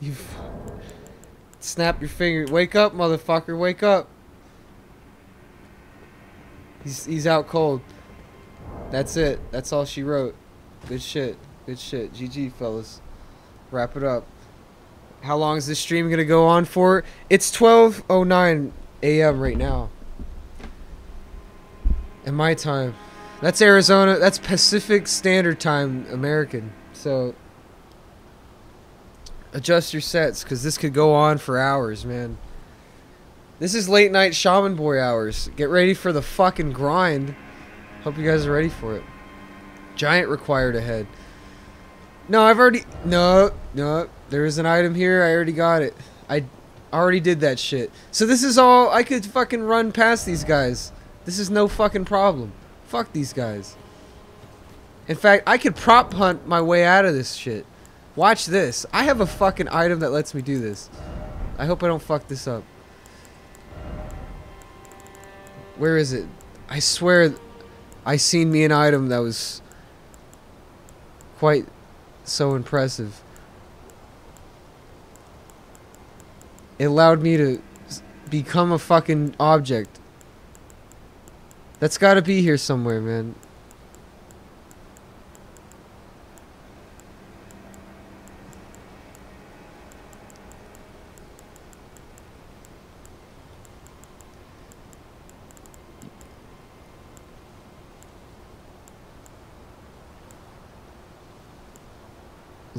You snap your finger. Wake up, motherfucker. Wake up. He's he's out cold. That's it. That's all she wrote. Good shit. Good shit. GG, fellas. Wrap it up. How long is this stream gonna go on for? It's 12:09 a.m. right now. In my time. That's Arizona. That's Pacific Standard Time American. So adjust your sets because this could go on for hours, man. This is late night Shaman Boy hours. Get ready for the fucking grind. Hope you guys are ready for it. Giant required ahead. No, I've already. No, no. There is an item here. I already got it. I already did that shit. So this is all. I could fucking run past these guys. This is no fucking problem. Fuck these guys. In fact, I could prop hunt my way out of this shit. Watch this. I have a fucking item that lets me do this. I hope I don't fuck this up. Where is it? I swear I seen me an item that was quite so impressive. It allowed me to become a fucking object. That's gotta be here somewhere, man.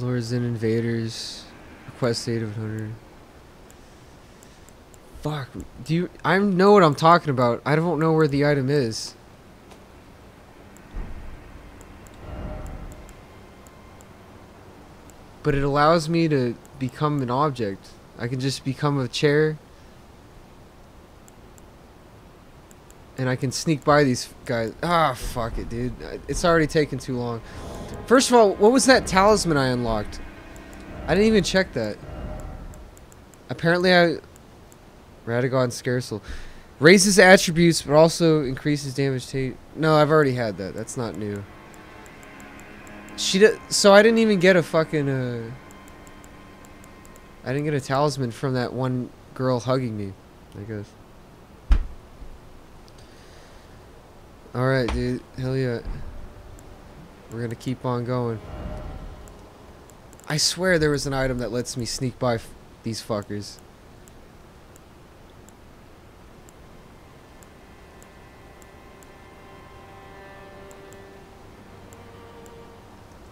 Lures and invaders. Request aid of 100. Fuck. Do you... I know what I'm talking about. I don't know where the item is. But it allows me to become an object. I can just become a chair. And I can sneak by these guys. Ah, fuck it, dude. It's already taken too long. First of all, what was that talisman I unlocked? I didn't even check that. Apparently I... Radagon Soreseal. Raises attributes, but also increases damage to... No, I've already had that. That's not new. She d So I didn't even get a fucking... Uh, I didn't get a talisman from that one girl hugging me, I guess. Alright, dude. Hell yeah. We're gonna keep on going. I swear there was an item that lets me sneak by these fuckers.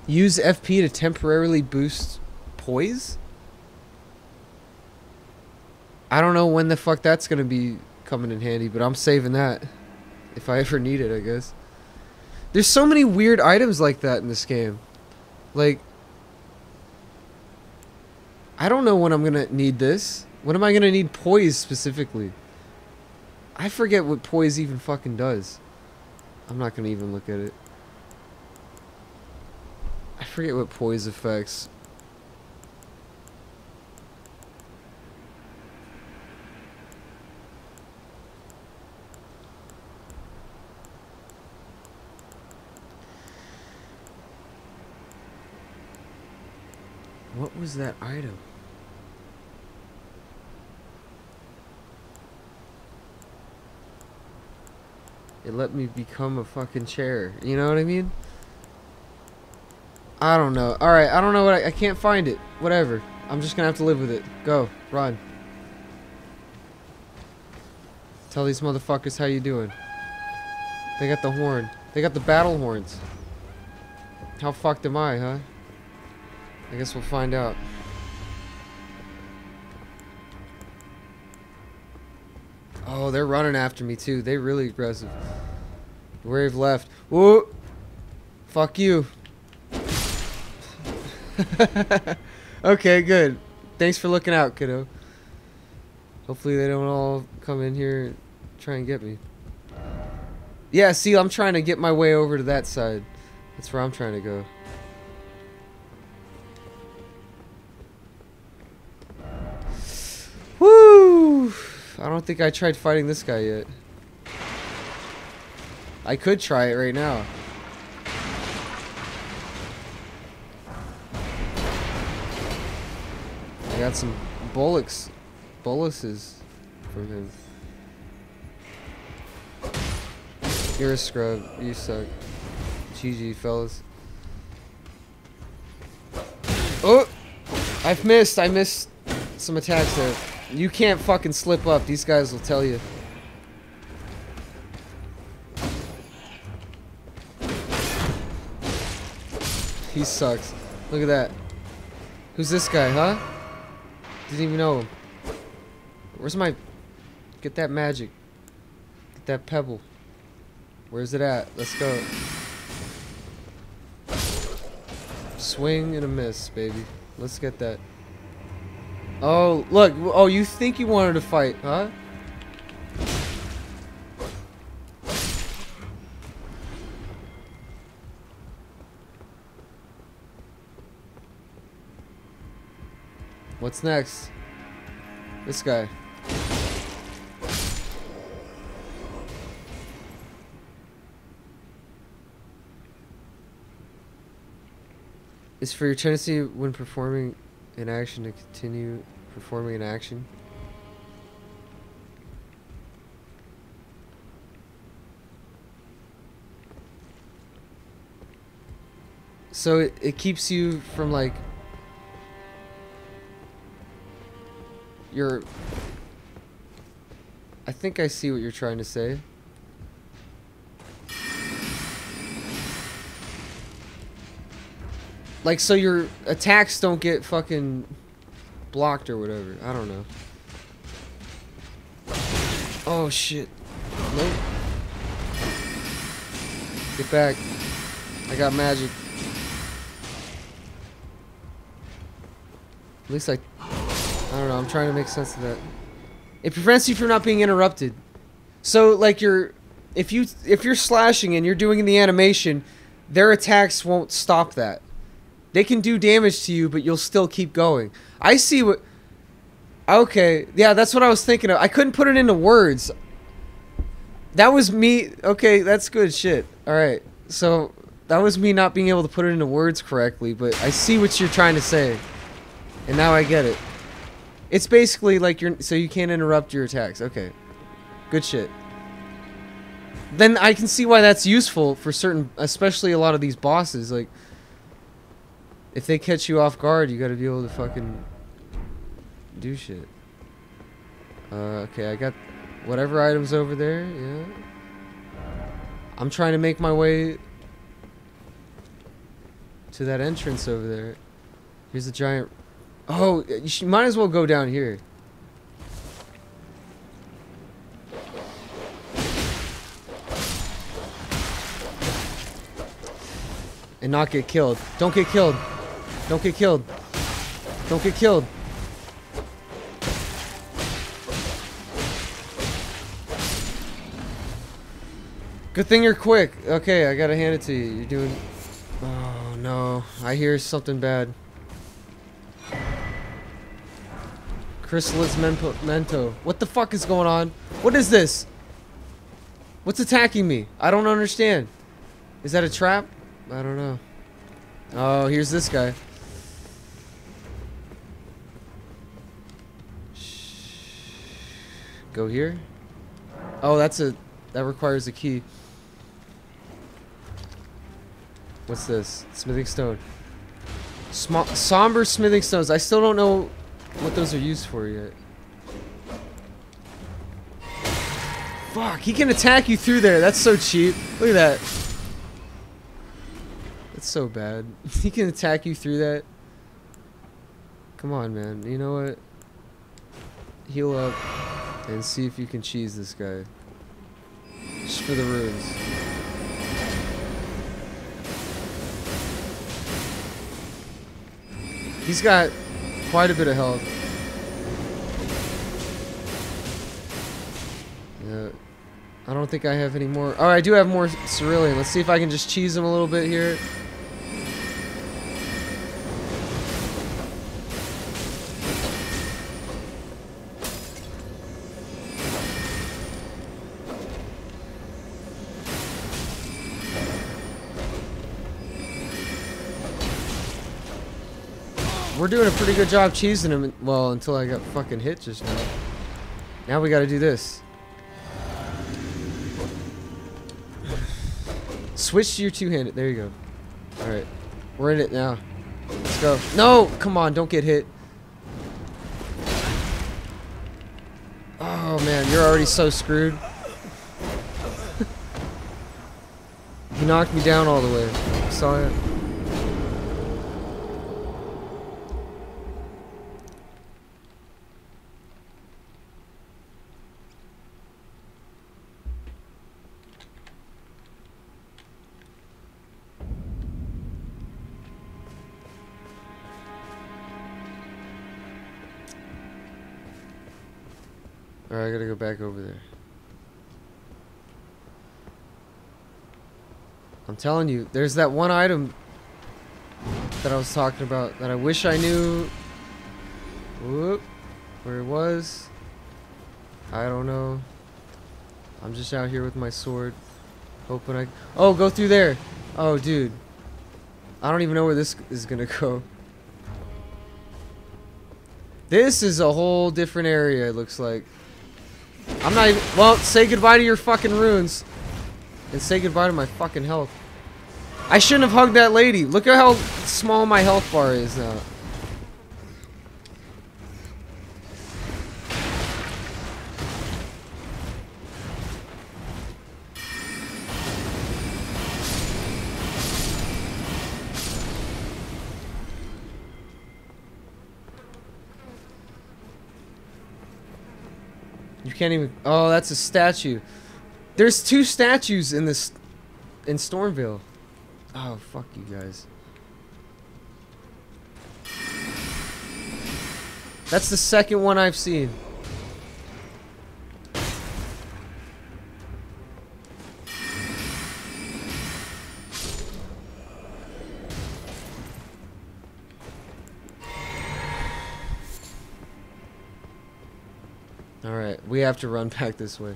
Use FP to temporarily boost poise? I don't know when the fuck that's gonna be coming in handy, but I'm saving that. If I ever need it, I guess. There's so many weird items like that in this game. Like, I don't know when I'm gonna need this. When am I gonna need poise specifically? I forget what poise even fucking does. I'm not gonna even look at it. I forget what poise affects. What was that item? It let me become a fucking chair. You know what I mean? I don't know. Alright, I don't know what I, I can't find it. Whatever. I'm just gonna have to live with it. Go. Run. Tell these motherfuckers how you doing. They got the horn. They got the battle horns. How fucked am I, huh? I guess we'll find out. Oh, they're running after me too. They really aggressive. Wave left. Whoa! Fuck you. <laughs> okay, good. Thanks for looking out, kiddo. Hopefully they don't all come in here and try and get me. Yeah, see, I'm trying to get my way over to that side. That's where I'm trying to go. Don't think I tried fighting this guy yet. I could try it right now. I got some bullocks, boluses from him. You're a scrub. You suck. GG, fellas. Oh! I've missed. I missed some attacks there. You can't fucking slip up. These guys will tell you. He sucks. Look at that. Who's this guy, huh? Didn't even know him. Where's my... Get that magic. Get that pebble. Where's it at? Let's go. Swing and a miss, baby. Let's get that. Oh, look. Oh, you think you wanted to fight, huh? What's next? This guy. Is for your tendency when performing an action to continue performing an action. So it, it keeps you from like your I think I see what you're trying to say. Like so your attacks don't get fucking blocked or whatever. I don't know. Oh shit. Nope. Get back. I got magic. At least I I don't know, I'm trying to make sense of that. It prevents you from not being interrupted. So like you're if you if you're slashing and you're doing the animation, their attacks won't stop that. They can do damage to you, but you'll still keep going. I see what Okay, yeah, that's what I was thinking of. I couldn't put it into words. That was me. Okay, that's good shit. All right. So, that was me not being able to put it into words correctly, but I see what you're trying to say. And now I get it. It's basically like you're so you can't interrupt your attacks. Okay. Good shit. Then I can see why that's useful for certain especially a lot of these bosses like if they catch you off guard, you got to be able to fucking do shit. Uh, okay, I got whatever items over there. Yeah. I'm trying to make my way to that entrance over there. Here's a giant. Oh, you should, might as well go down here. And not get killed. Don't get killed. Don't get killed. Don't get killed. Good thing you're quick. Okay, I gotta hand it to you. You're doing... Oh, no. I hear something bad. Chrysalids' Memento. What the fuck is going on? What is this? What's attacking me? I don't understand. Is that a trap? I don't know. Oh, here's this guy. Go here. Oh, that's a... That requires a key. What's this? Smithing stone. Sm somber smithing stones. I still don't know what those are used for yet. Fuck, he can attack you through there. That's so cheap. Look at that. That's so bad. <laughs> he can attack you through that. Come on, man. You know what? Heal up and see if you can cheese this guy. Just for the runes. He's got quite a bit of health. Yeah. I don't think I have any more. Oh, I do have more cerulean. Let's see if I can just cheese him a little bit here. We're doing a pretty good job cheesing him. Well, until I got fucking hit just now. Now we gotta do this. Switch to your two-handed. There you go. Alright. We're in it now. Let's go. No! Come on, don't get hit. Oh, man. You're already so screwed. <laughs> he knocked me down all the way. Saw it. I gotta go back over there. I'm telling you, there's that one item that I was talking about that I wish I knew whoop, where it was. I don't know. I'm just out here with my sword. Hoping I... Oh, go through there. Oh, dude. I don't even know where this is gonna <laughs> go. This is a whole different area, it looks like. I'm not even... Well, say goodbye to your fucking runes. And say goodbye to my fucking health. I shouldn't have hugged that lady. Look at how small my health bar is now. Can't even. Oh, that's a statue. There's two statues in this, in Stormveil. Oh, fuck you guys. That's the second one I've seen. We have to run back this way.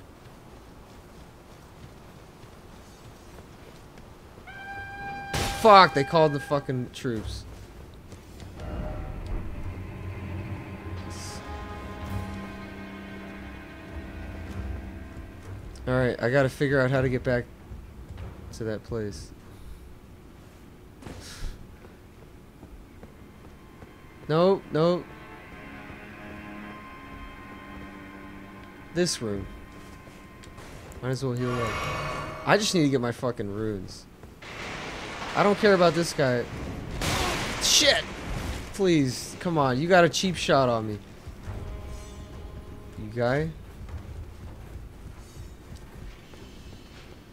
Fuck, they called the fucking troops. Alright, I gotta figure out how to get back to that place. Nope, nope. This room. Might as well heal up. I just need to get my fucking runes. I don't care about this guy. Shit! Please, come on. You got a cheap shot on me. You guy?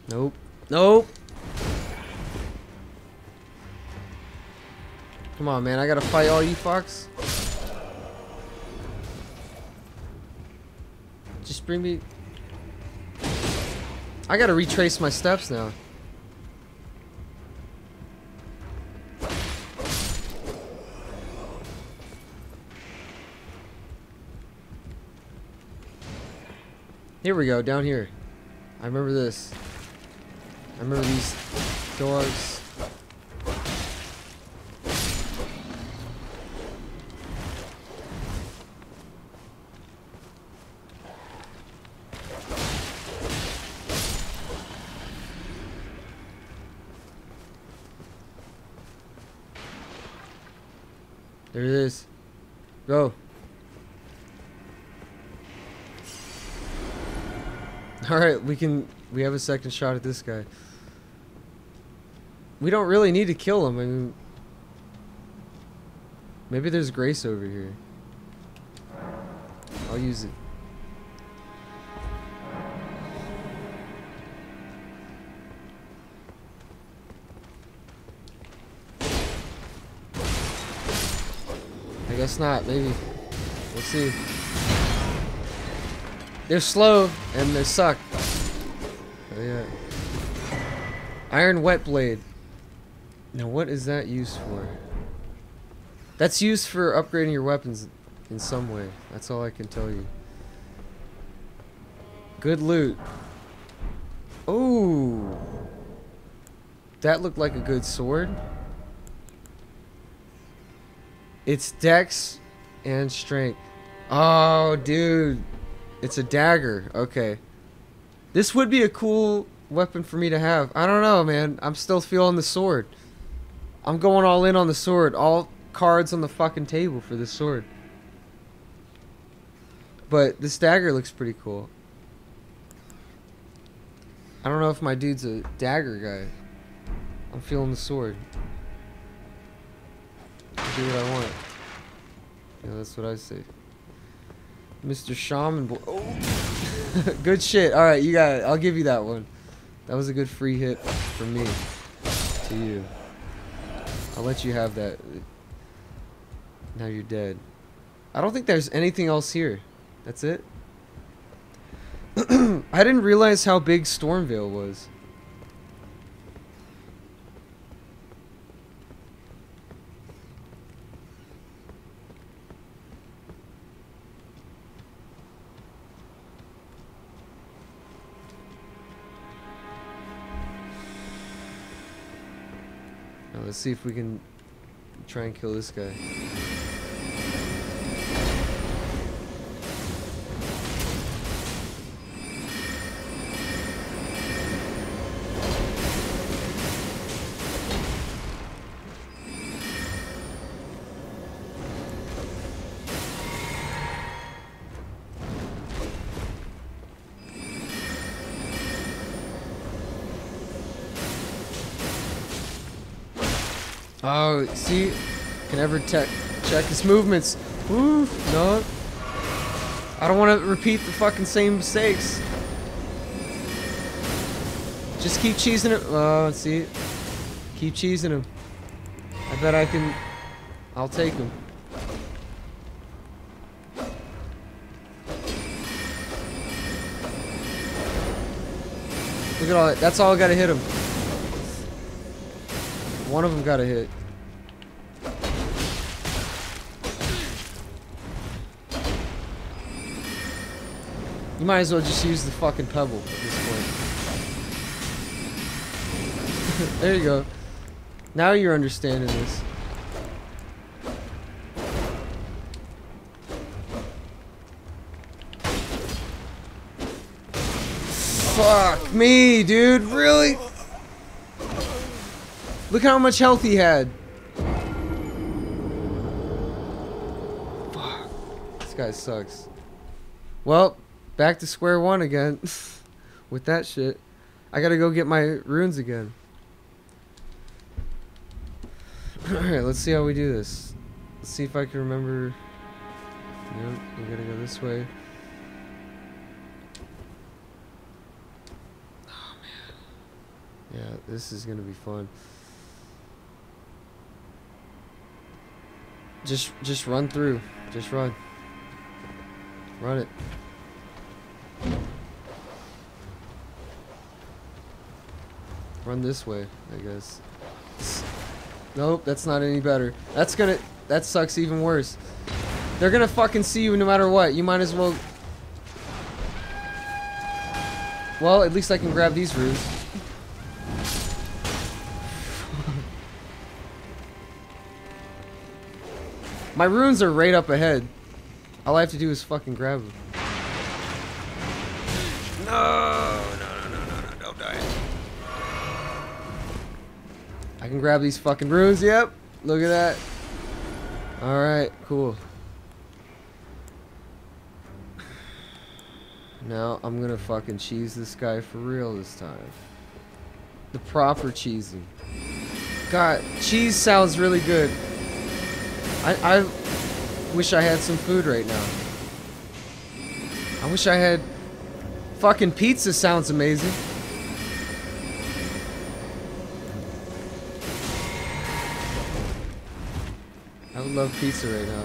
Nope. Nope. Come on, man. I gotta fight all you fucks. Bring me... I gotta retrace my steps now. Here we go, down here. I remember this. I remember these doors. There it is. Go. Alright, we can... We have a second shot at this guy. We don't really need to kill him. I mean... Maybe there's grace over here. I'll use it. I guess not. Maybe. We'll see. They're slow and they suck. Yeah. Iron Whetblade. Now what is that used for? That's used for upgrading your weapons in some way. That's all I can tell you. Good loot. Oh. That looked like a good sword. It's dex and strength. Oh, dude. It's a dagger. Okay. This would be a cool weapon for me to have. I don't know, man. I'm still feeling the sword. I'm going all in on the sword. All cards on the fucking table for this sword. But this dagger looks pretty cool. I don't know if my dude's a dagger guy. I'm feeling the sword. I'll do what I want. Yeah, that's what I say. Mr. Shaman boy. Oh. <laughs> good shit. All right, you got it. I'll give you that one. That was a good free hit from me to you. I'll let you have that. Now you're dead. I don't think there's anything else here. That's it. <clears throat> I didn't realize how big Stormveil was. Let's see if we can try and kill this guy. See? Can ever check check his movements. Oof, no. I don't want to repeat the fucking same mistakes. Just keep cheesing it. Oh, see? Keep cheesing him. I bet I can... I'll take him. Look at all that. That's all I gotta hit him. One of them got a hit. Might as well just use the fucking pebble at this point. <laughs> there you go. Now you're understanding this. Fuck me, dude. Really? Look how much health he had. Fuck. This guy sucks. Well, back to square one again. <laughs> With that shit. I gotta go get my runes again. <clears throat> Alright, let's see how we do this. Let's see if I can remember. Nope, we gotta go this way. Oh man. Yeah, this is gonna be fun. Just just run through. Just run. Run it. Run this way, I guess. Nope, that's not any better. That's gonna... That sucks even worse. They're gonna fucking see you no matter what. You might as well... Well, at least I can grab these runes. My runes are right up ahead. All I have to do is fucking grab them. No, I can grab these fucking runes, yep. Look at that. Alright, cool. Now, I'm gonna fucking cheese this guy for real this time. The proper cheesing. God, cheese sounds really good. I, I wish I had some food right now. I wish I had... Fucking pizza sounds amazing. Love pizza right now.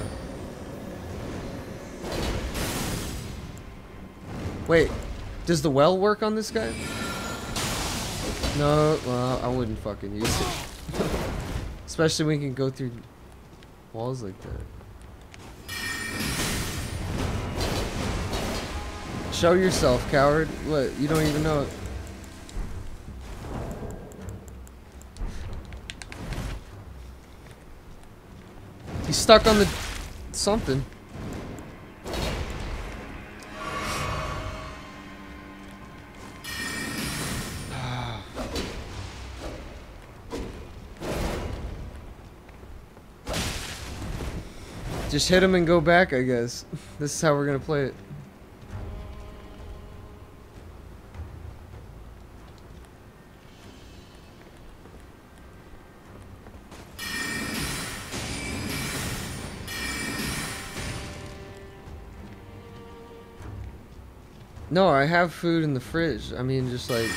Wait, does the well work on this guy? No, well, I wouldn't fucking use it. <laughs> Especially when you can go through walls like that. Show yourself, coward. What? You don't even know it. Stuck on the something. <sighs> Just hit him and go back, I guess. <laughs> This is how we're gonna play it. No, I have food in the fridge. I mean, just like,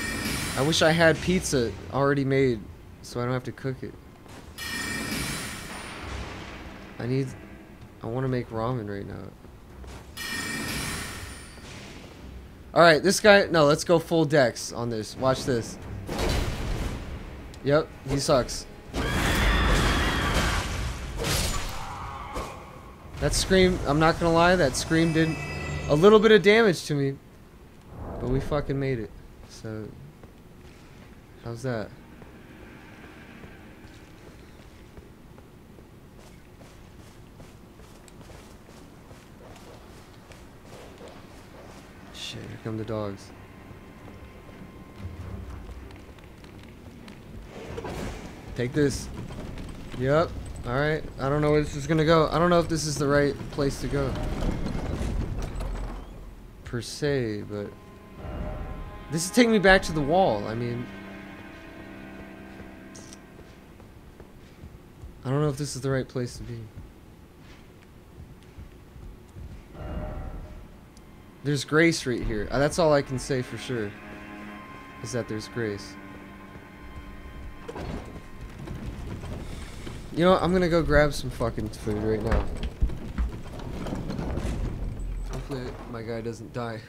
I wish I had pizza already made so I don't have to cook it. I need, I want to make ramen right now. Alright, this guy, no, let's go full dex on this. Watch this. Yep, he sucks. That scream, I'm not gonna lie, that scream did a little bit of damage to me. But we fucking made it. So, how's that? Shit, here come the dogs. Take this. Yep. Alright. I don't know where this is gonna go. I don't know if this is the right place to go. Per se, but... This is taking me back to the wall. I mean... I don't know if this is the right place to be. There's grace right here. Uh, that's all I can say for sure. Is that there's grace. You know? I'm gonna go grab some fucking food right now. Hopefully my guy doesn't die.